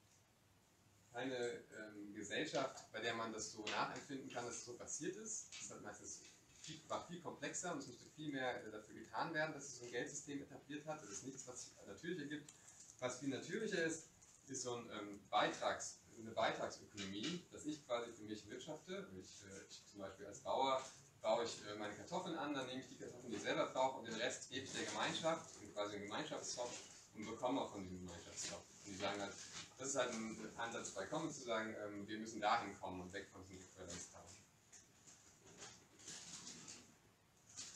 keine ähm, Gesellschaft, bei der man das so nachempfinden kann, dass es so passiert ist. Das halt meistens viel, war viel komplexer und es musste viel mehr äh, dafür getan werden, dass es so ein Geldsystem etabliert hat. Das ist nichts, was sich natürlicher gibt. Was viel natürlicher ist, ist so ein, ähm, Beitrags, eine Beitragsökonomie, dass ich quasi für mich wirtschafte. Ich, äh, ich zum Beispiel als Bauer baue ich äh, meine Kartoffeln an, dann nehme ich die Kartoffeln, die ich selber brauche, und den Rest gebe ich der Gemeinschaft, in quasi einen Gemeinschaftstopf und bekomme auch von diesem Gemeinschaftstopf. Und die sagen halt, das ist halt ein Ansatz bei Commons zu sagen, ähm, wir müssen dahin kommen und weg von diesem Äquivalenztausch.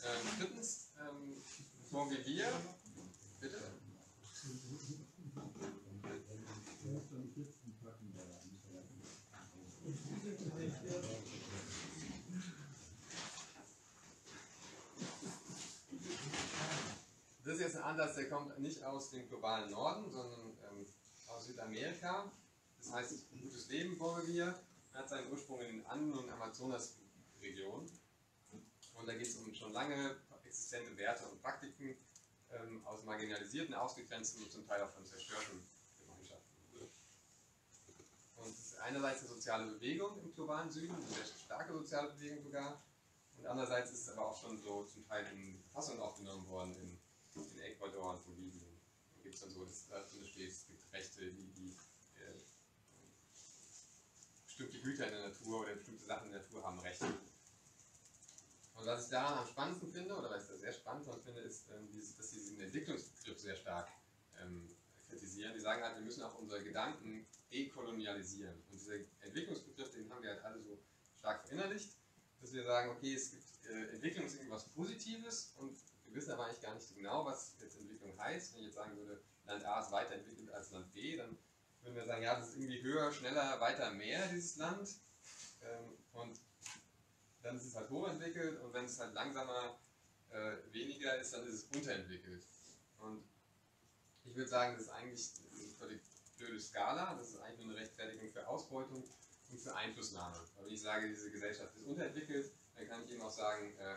Ähm, drittens, ähm, so wie wir, bitte? Das ist jetzt ein Ansatz, der kommt nicht aus dem globalen Norden, sondern aus Südamerika. Das heißt, gutes Leben Borrevier hat seinen Ursprung in den Anden- und Amazonas-Regionen. Und da geht es um schon lange existente Werte und Praktiken ähm, aus marginalisierten, ausgegrenzten und zum Teil auch von zerstörten Gemeinschaften. Und es ist einerseits eine soziale Bewegung im globalen Süden, eine sehr starke soziale Bewegung sogar. Und andererseits ist es aber auch schon so zum Teil in Verfassung aufgenommen worden in in Ecuador und Bolivien. Da gibt es dann so, dass da drin steht, Rechte, die, die äh, bestimmte Güter in der Natur oder bestimmte Sachen in der Natur haben Rechte. Und was ich daran am spannendsten finde, oder was ich da sehr spannend finde, ist, ähm, dieses, dass sie diesen Entwicklungsbegriff sehr stark ähm, kritisieren. Die sagen halt, wir müssen auch unsere Gedanken dekolonialisieren. Und dieser Entwicklungsbegriff, den haben wir halt alle so stark verinnerlicht, dass wir sagen, okay, es gibt äh, Entwicklung ist irgendwas Positives und wir wissen aber eigentlich gar nicht so genau, was jetzt Entwicklung heißt. Wenn ich jetzt sagen würde, Land A ist weiterentwickelt als Land B, dann würden wir sagen, ja, das ist irgendwie höher, schneller, weiter, mehr, dieses Land. Ähm, und dann ist es halt hochentwickelt und wenn es halt langsamer, äh, weniger ist, dann ist es unterentwickelt. Und ich würde sagen, das ist eigentlich eine völlig blöde Skala. Das ist eigentlich nur eine Rechtfertigung für Ausbeutung und für Einflussnahme. Aber wenn ich sage, diese Gesellschaft ist unterentwickelt, dann kann ich eben auch sagen, äh,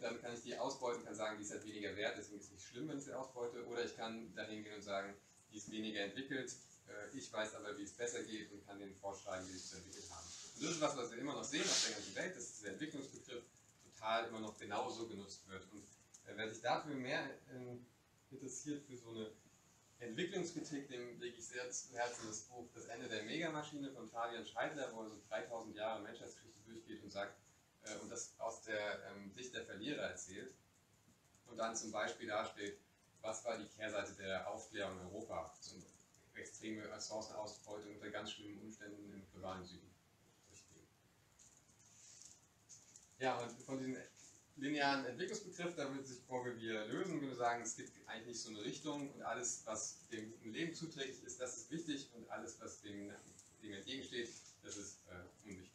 dann, kann ich die ausbeuten, kann sagen, die ist halt weniger wert, deswegen ist es nicht schlimm, wenn ich sie ausbeute. Oder ich kann dahin gehen und sagen, die ist weniger entwickelt, äh, ich weiß aber, wie es besser geht und kann denen vorschreiben, wie sie es entwickelt haben. Und das ist was, was wir immer noch sehen auf der ganzen Welt, dass dieser Entwicklungsbegriff total immer noch genauso genutzt wird. Und äh, wer sich dafür mehr ähm, interessiert für so eine Entwicklungskritik, dem lege ich sehr zu Herzen das Buch Das Ende der Megamaschine von Fabian Scheidler, wo er so 3000 Jahre Menschheitsgeschichte durchgeht und sagt, äh, und das aus der ähm, Sicht der Verlierer erzählt. Und dann zum Beispiel dasteht, was war die Kehrseite der Aufklärung in Europa? Zum extreme Ressourcenausbeutung unter ganz schlimmen Umständen im globalen Süden. Ja, und von diesem linearen Entwicklungsbegriff, da würde sich Bourdieu lösen, würde sagen, es gibt eigentlich nicht so eine Richtung und alles, was dem guten Leben zuträglich ist, das ist wichtig und alles, was dem, dem entgegensteht, das ist äh, unwichtig.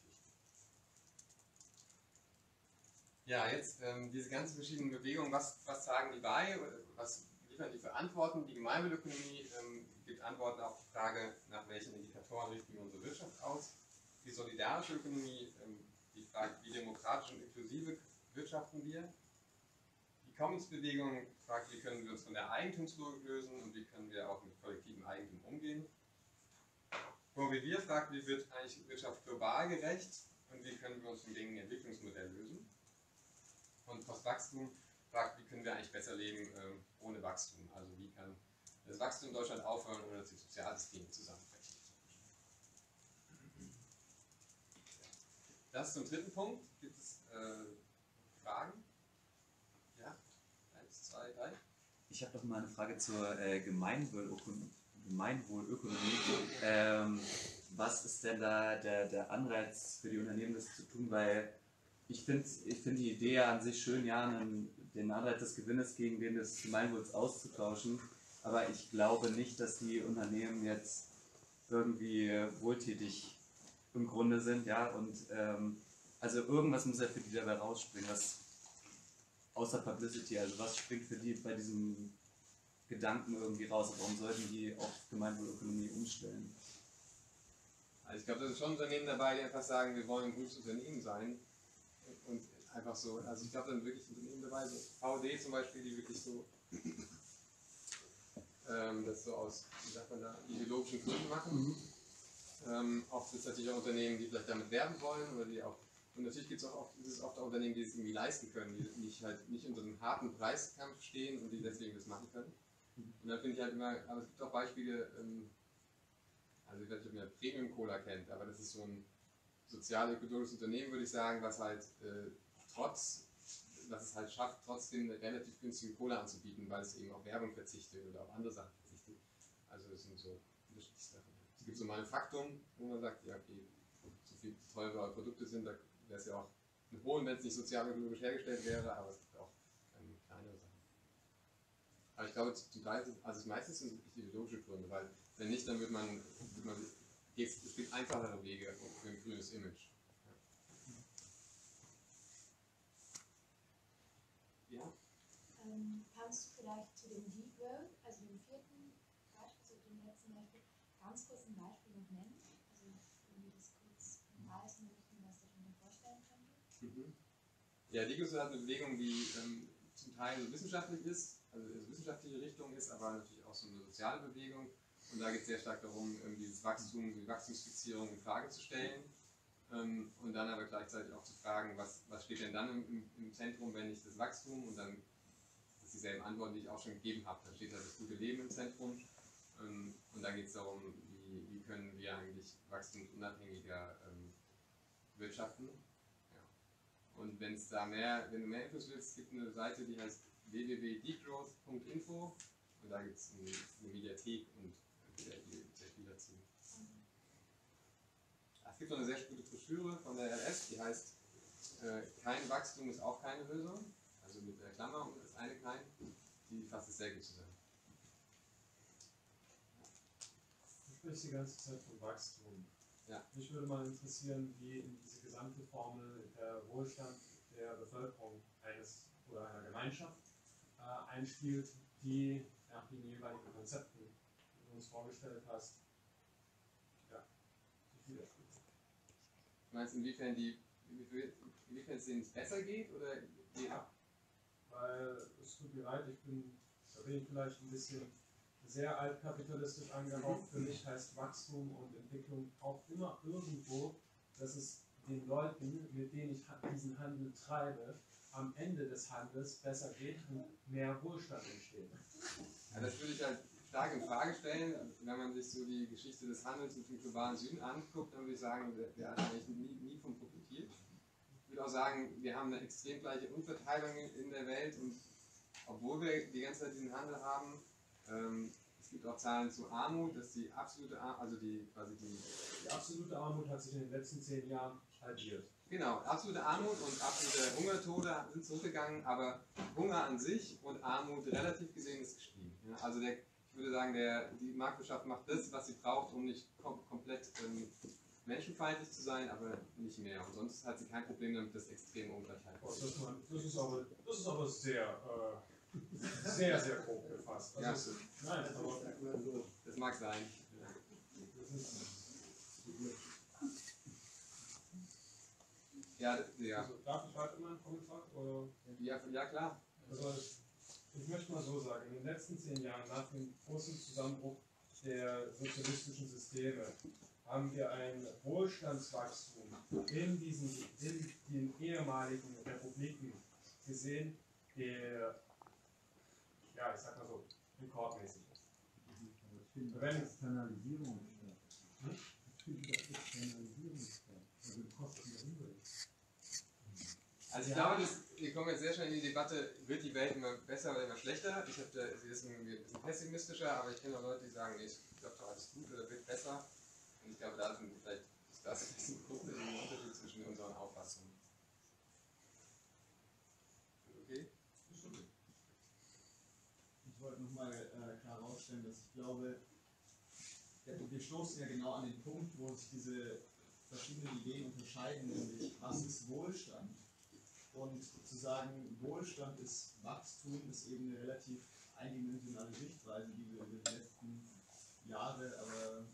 Ja, jetzt ähm, diese ganzen verschiedenen Bewegungen, was, was tragen die bei, was liefern die für Antworten? Die Gemeinwohlökonomie ähm, gibt Antworten auf die Frage, nach welchen Indikatoren richten wir unsere Wirtschaft aus. Die solidarische Ökonomie, ähm, die fragt, wie demokratisch und inklusive wirtschaften wir? Die Commons-Bewegung fragt, wie können wir uns von der Eigentumslogik lösen und wie können wir auch mit kollektivem Eigentum umgehen. Corrivier fragt, wie wird eigentlich Wirtschaft global gerecht und wie können wir uns von gängigen Entwicklungsmodell lösen. Und Postwachstum fragt, wie können wir eigentlich besser leben ähm, ohne Wachstum. Also wie kann das Wachstum in Deutschland aufhören, ohne dass die Sozialsysteme zusammenbrechen. Das zum dritten Punkt. Gibt es äh, Fragen? Ja? Eins, zwei, drei. Ich habe noch mal eine Frage zur äh, Gemeinwohlökonomie. Gemeinwohlökonomie. Ähm, was ist denn da der, der Anreiz für die Unternehmen, das zu tun? Weil ich finde ich find die Idee an sich schön, ja, einen, den Anreiz des Gewinnes gegen den des Gemeinwohls auszutauschen. Aber ich glaube nicht, dass die Unternehmen jetzt irgendwie wohltätig im Grunde sind, ja. Und ähm, also irgendwas muss ja für die dabei rausspringen, was außer Publicity, also was springt für die bei diesem Gedanken irgendwie raus? Warum sollten die auf Gemeinwohlökonomie umstellen? Also ich glaube, da sind schon Unternehmen dabei, die einfach sagen, wir wollen ein gutes Unternehmen sein. Einfach so, also ich glaube, da sind wirklich Unternehmen dabei, so VD zum Beispiel, die wirklich so ähm, das so aus, wie sagt man da, ideologischen Gründen machen. Ähm, oft sind es natürlich auch Unternehmen, die vielleicht damit werben wollen oder die auch, und natürlich gibt es auch oft, ist es oft auch Unternehmen, die es irgendwie leisten können, die nicht halt nicht unter einem harten Preiskampf stehen und die deswegen das machen können. Und da finde ich halt immer, aber es gibt auch Beispiele, ähm, also ich weiß nicht, ob ihr Premium Cola kennt, aber das ist so ein sozial-ökologisches Unternehmen, würde ich sagen, was halt äh, trotz was es halt schafft, trotzdem eine relativ günstige Cola anzubieten, weil es eben auf Werbung verzichtet oder auf andere Sachen verzichtet. Also das sind so unterschiedliche Sachen. Es gibt so Manufaktum, wo man sagt, ja okay, so viel teurer eure Produkte sind, da wäre es ja auch ein Hohn, wenn es nicht sozial-ökologisch hergestellt wäre, aber es gibt auch ähm, kleinere Sachen. Aber ich glaube, zum Teil, also meistens sind wirklich ideologische Gründe, weil wenn nicht, dann wird man, wird man es gibt einfachere Wege für ein grünes Image. Ja? Ähm, kannst du vielleicht zu dem Deep World, also dem vierten Beispiel, zu dem letzten Beispiel, ganz kurz ein Beispiel noch nennen? Also irgendwie das kurz umreißen möchten, was du dir vorstellen könntest? Mhm. Ja, Ligos hat eine Bewegung, die ähm, zum Teil wissenschaftlich ist, also in wissenschaftliche Richtung ist, aber natürlich auch so eine soziale Bewegung. Und da geht es sehr stark darum, ähm, dieses Wachstum, die Wachstumsfixierung in Frage zu stellen. Ähm, und dann aber gleichzeitig auch zu fragen, was, was steht denn dann im, im, Zentrum, wenn nicht das Wachstum und dann das ist dieselben Antworten, die ich auch schon gegeben habe. Da steht halt das gute Leben im Zentrum. Ähm, und dann geht es darum, wie, wie können wir eigentlich wachstumsunabhängiger ähm, wirtschaften. Ja. Und wenn es da mehr, wenn du mehr Infos willst, gibt eine Seite, die heißt www.degrowth.info und da gibt es eine, eine Mediathek und sehr viel, sehr viel dazu. Es gibt noch eine sehr gute Broschüre von der LS, die heißt äh, Kein Wachstum ist auch keine Lösung. Also mit der Klammer und das eine kein. Die fasst es sehr gut zusammen. Du sprichst die ganze Zeit von Wachstum. Ja. Mich würde mal interessieren, wie in diese gesamte Formel der Wohlstand der Bevölkerung eines oder einer Gemeinschaft äh, einspielt, die nach den jeweiligen Konzepten, die du uns vorgestellt hast, ja, sich widerspiegelt. Du meinst, inwiefern, die, inwiefern es denen besser geht oder ja. Weil es tut mir leid, ich bin, da bin ich vielleicht ein bisschen sehr altkapitalistisch angehaucht. Für mich heißt Wachstum und Entwicklung auch immer irgendwo, dass es den Leuten, mit denen ich diesen Handel treibe, am Ende des Handels besser geht und mehr Wohlstand entsteht. Ja, das würde ich halt stark in Frage stellen. Wenn man sich so die Geschichte des Handels mit dem globalen Süden anguckt, dann würde ich sagen, der hat eigentlich nie, nie von profitiert. Würde auch sagen, wir haben eine extrem gleiche Umverteilung in der Welt und obwohl wir die ganze Zeit diesen Handel haben, ähm, es gibt auch Zahlen zu Armut, dass die absolute Armut, also die quasi die, die absolute Armut hat sich in den letzten zehn Jahren halbiert. Genau, absolute Armut und absolute Hungertode sind zurückgegangen, aber Hunger an sich und Armut relativ gesehen ist gestiegen. Ja, also der, ich würde sagen, der, die Marktwirtschaft macht das, was sie braucht, um nicht kom komplett ähm, menschenfeindlich zu sein, aber nicht mehr. Und sonst hat sie kein Problem damit, dass extreme Ungleichheit oh, das, das, ist aber, das ist aber sehr, äh, sehr, sehr grob gefasst. Ja. Ist, nein, aber das mag sein. Das ist, Ja, ja. Also, darf ich weiter meinen Kommentar? Oder? Ja, ja klar. Also ich möchte mal so sagen, in den letzten zehn Jahren nach dem großen Zusammenbruch der sozialistischen Systeme haben wir ein Wohlstandswachstum in diesen in den ehemaligen Republiken gesehen, der ja, ich sag mal so, rekordmäßig ist. Aber es findet Wenn- Externalisierung statt. Hm? Also Kosten der Umwelt. Also ich glaube, das, wir kommen jetzt sehr schnell in die Debatte, wird die Welt immer besser oder immer schlechter? Ich habe da, sie ist ein bisschen pessimistischer, aber ich kenne auch Leute, die sagen, nee, ich glaube doch alles gut oder wird besser. Und ich glaube, da sind vielleicht ist das ein großer Unterschied zwischen unseren Auffassungen. Okay? Ich wollte nochmal äh, klar herausstellen, dass ich glaube, wir stoßen ja genau an den Punkt, wo sich diese verschiedenen Ideen unterscheiden, nämlich was ist Wohlstand? Und zu sagen, Wohlstand ist Wachstum, ist eben eine relativ eindimensionale Sichtweise, die wir über die letzten Jahre, aber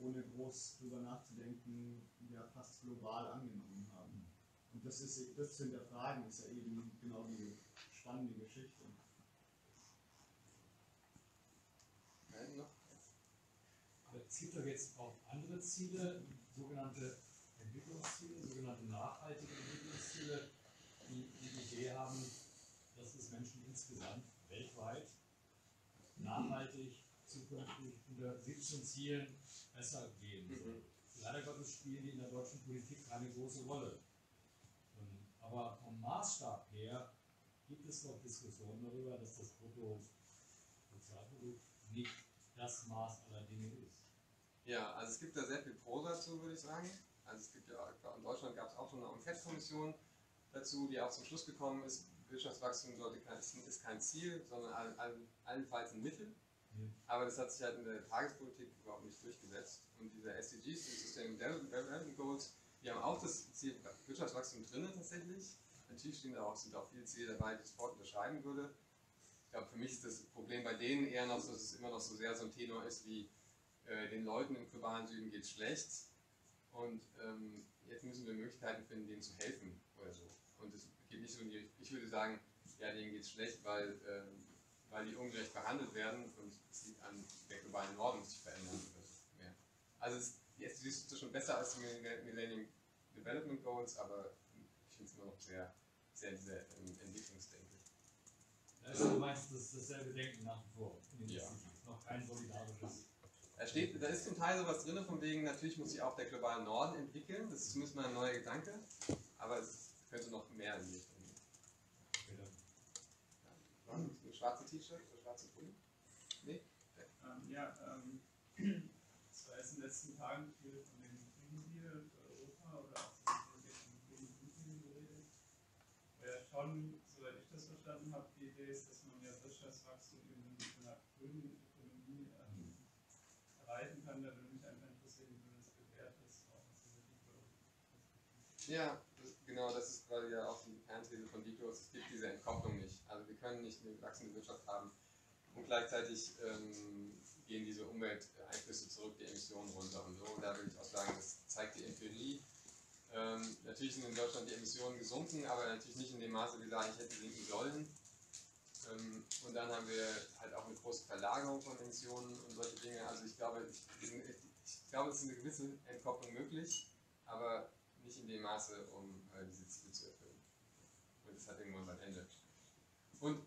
ohne groß drüber nachzudenken, ja fast global angenommen haben. Und das, ist, das zu hinterfragen, ist ja eben genau die spannende Geschichte. Nein, noch? Aber es gibt doch jetzt auch andere Ziele, sogenannte Entwicklungsziele, sogenannte nachhaltige Entwicklungsziele, die die Idee haben, dass es Menschen insgesamt weltweit nachhaltig, zukünftig unter 17 Zielen besser gehen soll. Leider Gottes spielen die in der deutschen Politik keine große Rolle. Aber vom Maßstab her gibt es doch Diskussionen darüber, dass das Bruttosozialprodukt nicht das Maß aller Dinge ist. Ja, also es gibt da sehr viel Prosa dazu, würde ich sagen. Also es gibt ja, in Deutschland gab es auch schon eine Enquete-Kommission dazu, die auch zum Schluss gekommen ist, Wirtschaftswachstum sollte kein, ist kein Ziel, sondern all, all, allenfalls ein Mittel. Aber das hat sich halt in der Tagespolitik überhaupt nicht durchgesetzt. Und diese SDGs, die Sustainable Development Goals, die haben auch das Ziel Wirtschaftswachstum drin tatsächlich. Natürlich stehen da auch, sind auch viele Ziele dabei, die ich sofort unterschreiben würde. Ich glaube, für mich ist das Problem bei denen eher noch so, dass es immer noch so sehr so ein Tenor ist wie äh, den Leuten im globalen Süden geht es schlecht und ähm, jetzt müssen wir Möglichkeiten finden, denen zu helfen oder so. Und es geht nicht so in die Richtung, ich würde sagen, ja, denen geht es schlecht, weil, ähm, weil die ungerecht behandelt werden und an der globalen Norden, sich verändern so mehr. Also es, die SDGs sind schon besser als die Millennium Development Goals, aber ich finde es immer noch sehr, sehr diese Entwicklungsdenke. Also du meinst, das ist dasselbe Denken nach wie vor Ja. Noch kein solidarisches. Da, steht, da ist zum Teil sowas drin, von wegen, natürlich muss sich auch der globale Norden entwickeln. Das ist zumindest mal ein neuer Gedanke. Aber es könnte noch mehr in die Richtung gehen. Ja. Ein schwarzes T-Shirt oder schwarze Pulli? Ja, ähm, es war jetzt in den letzten Tagen viel von dem Friedensdeal für Europa oder auch so dem Friedensdeal geredet. Wo ja schon, soweit ich das verstanden habe, die Idee ist, dass man ja Wirtschaftswachstum mit einer grünen Ökonomie ähm, erreichen kann. Da würde mich einfach interessieren, wie du das bewertest, Ja, das, genau, das ist quasi ja auch die Kernthese von Dikos. Es gibt diese Entkopplung nicht. Also wir können nicht eine wachsende Wirtschaft haben und gleichzeitig ähm, gehen diese Umwelteinflüsse zurück, die Emissionen runter und so. Und da würde ich auch sagen, das zeigt die Empirie. Ähm, natürlich sind in Deutschland die Emissionen gesunken, aber natürlich nicht in dem Maße, wie wir eigentlich hätten sinken sollen. Ähm, und dann haben wir halt auch eine große Verlagerung von Emissionen und solche Dinge. Also ich glaube, ich, ich glaube, es ist eine gewisse Entkopplung möglich, aber nicht in dem Maße, um äh, diese Ziele zu erfüllen. Und es hat irgendwann sein Ende. Und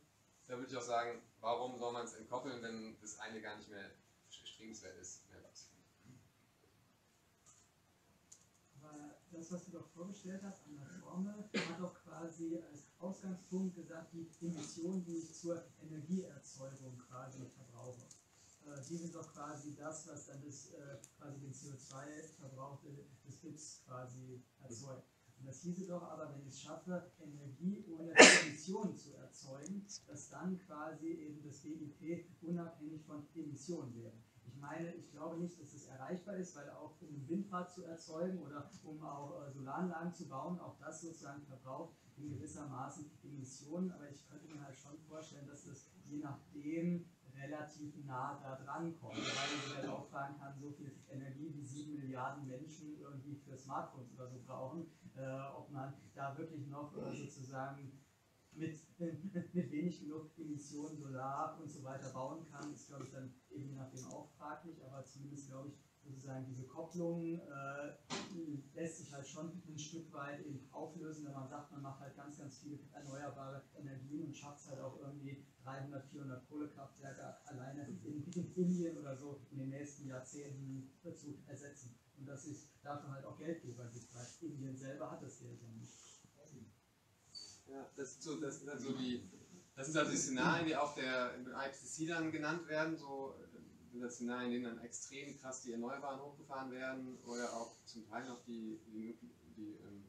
da würde ich auch sagen, warum soll man es entkoppeln, wenn das eine gar nicht mehr strebenswert ist, mehr? Aber das, was du doch vorgestellt hast an der Formel, hat doch quasi als Ausgangspunkt gesagt, die Emissionen, die ich zur Energieerzeugung quasi verbrauche. Äh, die sind doch quasi das, was dann das, äh, quasi den CO2-Verbrauch des Gips quasi erzeugt. Und das hieße doch aber, wenn ich es schaffe, Energie ohne erzeugen, dass dann quasi eben das BIP unabhängig von Emissionen wäre. Ich meine, ich glaube nicht, dass es erreichbar ist, weil auch um ein Windrad zu erzeugen oder um auch äh, Solaranlagen zu bauen, auch das sozusagen verbraucht in gewissermaßen Emissionen. Aber ich könnte mir halt schon vorstellen, dass das je nachdem relativ nah da dran kommt, weil man halt auch fragen kann, so viel Energie wie sieben Milliarden Menschen irgendwie für Smartphones oder so brauchen, äh, ob man da wirklich noch äh, sozusagen mit, mit wenig genug Emissionen Solar und so weiter bauen kann, ist glaube ich dann eben je nachdem auch fraglich, aber zumindest glaube ich sozusagen diese Kopplung äh, lässt sich halt schon ein Stück weit eben auflösen, wenn man sagt, man macht halt ganz, ganz viele erneuerbare Energien und schafft es halt auch irgendwie 300, 400 Kohlekraftwerke alleine in, in Indien oder so in den nächsten Jahrzehnten zu ersetzen. Und dass es dafür halt auch Geldgeber gibt, weil Indien selber hat das Geld ja nicht. Ja, das so, das sind dann so die, das sind also die Szenarien, die auch der IPCC dann genannt werden, so äh, das Szenarien, in denen dann extrem krass die Erneuerbaren hochgefahren werden oder auch zum Teil noch die, die, die ähm,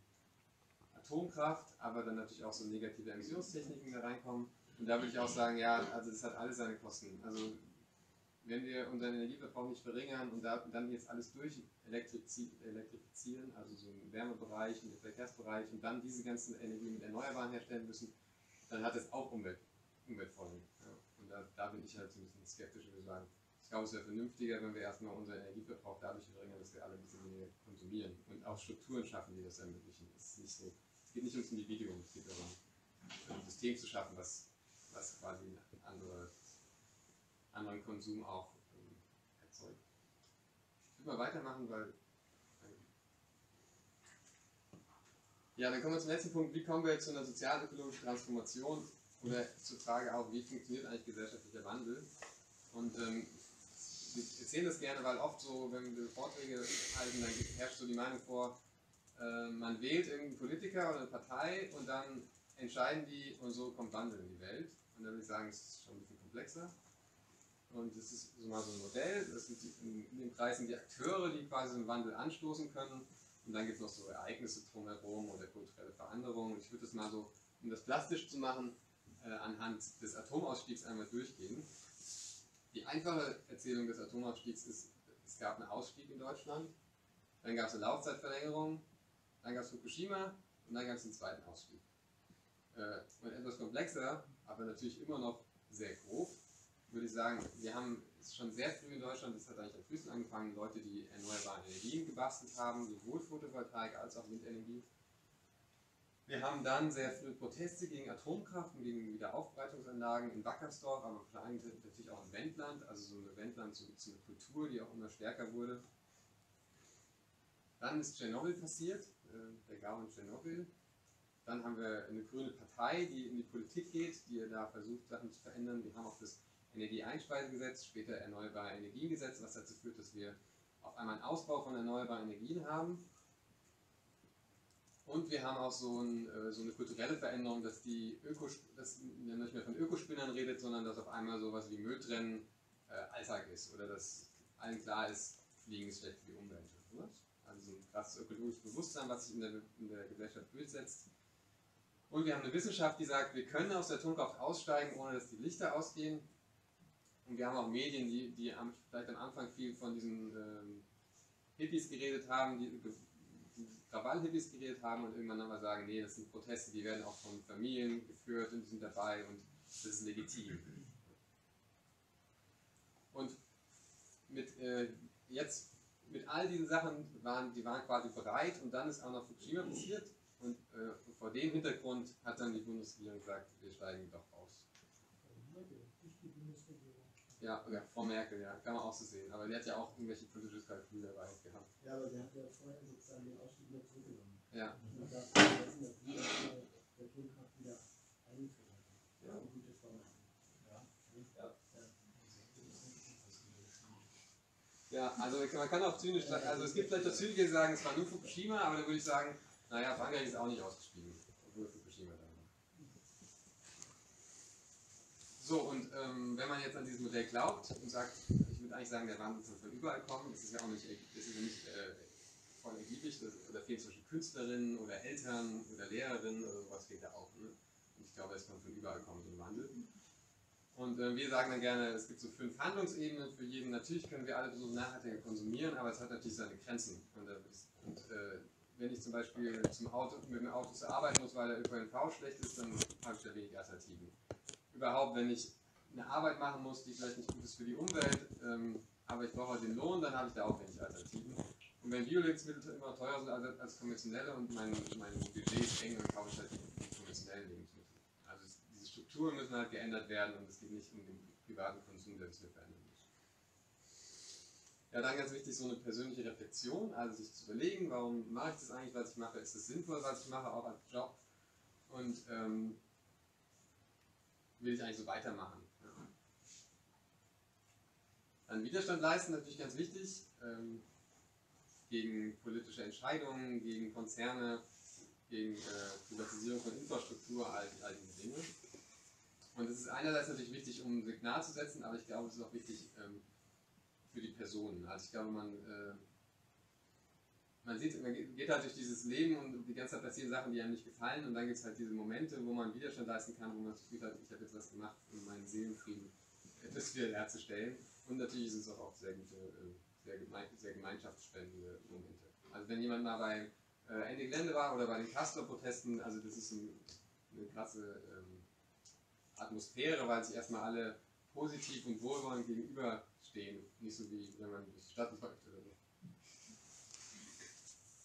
Atomkraft, aber dann natürlich auch so negative Emissionstechniken da reinkommen. Und da würde ich auch sagen, ja, also das hat alles seine Kosten. Also wenn wir unseren Energieverbrauch nicht verringern und da, dann jetzt alles durch elektrifizieren, also so im Wärmebereich, im Verkehrsbereich und dann diese ganzen Energien mit Erneuerbaren herstellen müssen, dann hat es auch Umwelt, Umweltfolgen. Ja. Und da, da, bin ich halt so ein bisschen skeptisch, würde sagen. Ich glaube, es wäre vernünftiger, wenn wir erstmal unseren Energieverbrauch dadurch verringern, dass wir alle ein bisschen weniger konsumieren und auch Strukturen schaffen, die das ermöglichen. Es, so, es geht nicht ums Individuum, es geht darum, ein System zu schaffen, was, was quasi andere, anderen Konsum auch. Ich würde mal weitermachen, weil. Ja, dann kommen wir zum letzten Punkt. Wie kommen wir zu einer sozialökologischen Transformation? Oder zur Frage auch, wie funktioniert eigentlich gesellschaftlicher Wandel? Und ähm, ich erzähle das gerne, weil oft so, wenn wir Vorträge halten, dann herrscht so die Meinung vor, äh, man wählt irgendeinen Politiker oder eine Partei und dann entscheiden die und so kommt Wandel in die Welt. Und dann würde ich sagen, es ist schon ein bisschen komplexer. Und das ist so mal so ein Modell, das sind die, in dem Kreis sind die Akteure, die quasi einen Wandel anstoßen können. Und dann gibt es noch so Ereignisse drumherum oder kulturelle Veränderungen. Ich würde das mal so, um das plastisch zu machen, äh, anhand des Atomausstiegs einmal durchgehen. Die einfache Erzählung des Atomausstiegs ist, es gab einen Ausstieg in Deutschland, dann gab es eine Laufzeitverlängerung, dann gab es Fukushima und dann gab es einen zweiten Ausstieg. Äh, und etwas komplexer, aber natürlich immer noch sehr grob, würde ich sagen, wir haben schon sehr früh in Deutschland, das hat eigentlich am frühesten angefangen, Leute, die erneuerbare Energien gebastelt haben, sowohl Photovoltaik als auch Windenergie. Wir haben dann sehr früh Proteste gegen Atomkraft und gegen Wiederaufbereitungsanlagen in Wackersdorf, aber vor allem natürlich auch im Wendland, also so eine Wendland zu einer Kultur, die auch immer stärker wurde. Dann ist Tschernobyl passiert, äh, der Gau in Tschernobyl. Dann haben wir eine grüne Partei, die in die Politik geht, die da versucht, Sachen zu verändern. Wir haben auch das Energieeinspeisegesetz, später Erneuerbare Energiengesetz, was dazu führt, dass wir auf einmal einen Ausbau von erneuerbaren Energien haben. Und wir haben auch so, ein, äh, so eine kulturelle Veränderung, dass die Öko, dass man nicht mehr von Ökospinnern redet, sondern dass auf einmal sowas wie Mülltrennen äh, Alltag ist oder dass allen klar ist, Fliegen ist schlecht für die Umwelt. Also so ein krasses ökologisches Bewusstsein, was sich in der, in der Gesellschaft durchsetzt. Und wir haben eine Wissenschaft, die sagt, wir können aus der Atomkraft aussteigen, ohne dass die Lichter ausgehen. Und wir haben auch Medien, die, die am, vielleicht am Anfang viel von diesen ähm, Hippies geredet haben, die, Krawall-Hippies geredet haben und irgendwann nochmal sagen, nee, das sind Proteste, die werden auch von Familien geführt und die sind dabei und das ist legitim. Und mit, äh, jetzt mit all diesen Sachen waren die waren quasi bereit und dann ist auch noch Fukushima passiert und äh, vor dem Hintergrund hat dann die Bundesregierung gesagt, wir steigen doch aus. Ja, ja, Frau Merkel, ja, kann man auch so sehen. Aber die hat ja auch irgendwelche politisches Kalkül dabei gehabt. Ja, aber sie hat ja vorher sozusagen den Ausstieg wieder zurückgenommen. Ja. Und man darf nicht vergessen, dass sie der Atomkraft wieder eingeführt hat. Ja, und gute Frau Merkel. Ja. Ja, also man kann auch zynisch sagen, also es gibt vielleicht auch Zyniker, die sagen, es war nur Fukushima, aber dann würde ich sagen, naja, Frankreich ist auch nicht ausgestiegen, obwohl Fukushima da war. So, und ähm, wenn man jetzt an dieses Modell glaubt und sagt, ich würde eigentlich sagen, der Wandel soll von überall kommen, ist es ja auch nicht, ist es ja nicht äh, voll ergiebig, oder fehlen zum Beispiel Künstlerinnen oder Eltern oder Lehrerinnen oder sowas fehlt da auch. Ne? Und ich glaube, es kann von überall kommen, so ein Wandel. Und äh, wir sagen dann gerne, es gibt so fünf Handlungsebenen für jeden. Natürlich können wir alle versuchen, nachhaltiger konsumieren, aber es hat natürlich seine Grenzen. Und, äh, und äh, wenn ich zum Beispiel zum Auto, mit dem Auto zur Arbeit muss, weil der ÖPNV schlecht ist, dann habe ich da wenig Alternativen. Überhaupt, wenn ich eine Arbeit machen muss, die vielleicht nicht gut ist für die Umwelt, ähm, aber ich brauche halt den Lohn, dann habe ich da auch wenig Alternativen. Und wenn Biolebensmittel immer teurer sind als, als konventionelle und mein, mein Budget ist eng, dann kaufe ich halt die, konventionellen Lebensmittel. Also es, diese Strukturen müssen halt geändert werden und es geht nicht um den privaten Konsum, der sich verändern muss. Ja, dann ganz wichtig, so eine persönliche Reflexion, also sich zu überlegen, warum mache ich das eigentlich, was ich mache, ist es sinnvoll, was ich mache, auch als Job und ähm, will ich eigentlich so weitermachen. Dann Widerstand leisten, natürlich ganz wichtig, ähm, gegen politische Entscheidungen, gegen Konzerne, gegen äh, Privatisierung von Infrastruktur, all, all diese Dinge. Und es ist einerseits natürlich wichtig, um ein Signal zu setzen, aber ich glaube, es ist auch wichtig ähm, für die Personen. Also ich glaube, man, äh, man sieht, man geht halt durch dieses Leben und die ganze Zeit passieren Sachen, die einem nicht gefallen und dann gibt es halt diese Momente, wo man Widerstand leisten kann, wo man das Gefühl hat, ich habe jetzt was gemacht, um meinen Seelenfrieden etwas wieder herzustellen. Und natürlich sind es auch, auch sehr gute, äh, sehr, geme sehr gemeinschaftsspendende Momente. Also wenn jemand mal bei äh, Ende Gelände war oder bei den Castor-Protesten, also das ist ein, eine krasse ähm, Atmosphäre, weil sich erstmal alle positiv und wohlwollend gegenüberstehen. Nicht so wie wenn man durch die Stadt läuft oder so.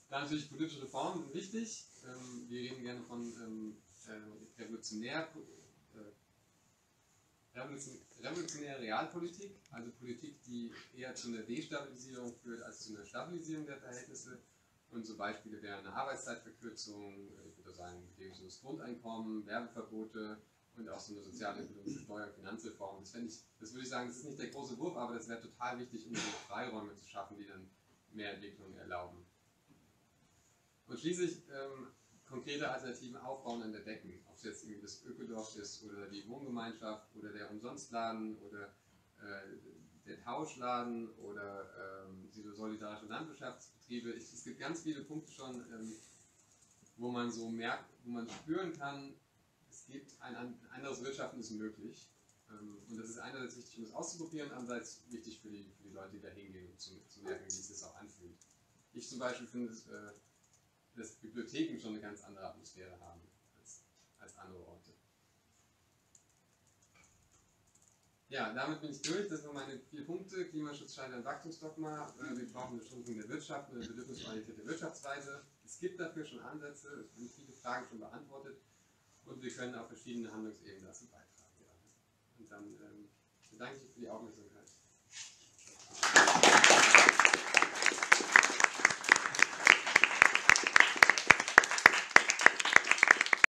Dann natürlich politische Reformen sind wichtig. Ähm, wir reden gerne von ähm, äh, revolutionär, äh, revolutionäre Realpolitik, also Politik, die eher zu einer Destabilisierung führt als zu einer Stabilisierung der Verhältnisse. Und so Beispiele wären eine Arbeitszeitverkürzung, ich würde sagen, bedingungsloses Grundeinkommen, Werbeverbote und auch so eine soziale Bildung, Steuer- und Finanzreform. Das, ich, das würde ich sagen, das ist nicht der große Wurf, aber das wäre total wichtig, um so Freiräume zu schaffen, die dann mehr Entwicklung erlauben. Und schließlich ähm, konkrete Alternativen aufbauen an der Decken. Ob es jetzt irgendwie das Ökodorf ist oder die Wohngemeinschaft oder der Umsonstladen oder äh, der Tauschladen oder ähm, diese solidarische Landwirtschaftsbetriebe. Ich, es gibt ganz viele Punkte schon, ähm, wo man so merkt, wo man spüren kann, es gibt ein, ein anderes Wirtschaften ist möglich. Ähm, und das ist einerseits wichtig, um es auszuprobieren, andererseits wichtig für die, für die Leute, die da hingehen, um zu, zu merken, wie es sich auch anfühlt. Ich zum Beispiel finde, äh, dass Bibliotheken schon eine ganz andere Atmosphäre haben als, als andere Orte. Ja, damit bin ich durch. Das sind meine vier Punkte. Klimaschutz scheint ein Wachstumsdogma. Äh, wir brauchen eine Schrumpfung der Wirtschaft, eine bedürfnisorientierte Wirtschaftsweise. Es gibt dafür schon Ansätze, es sind viele Fragen schon beantwortet und wir können auf verschiedene Handlungsebenen dazu beitragen. Und dann ähm, bedanke ich mich für die Aufmerksamkeit.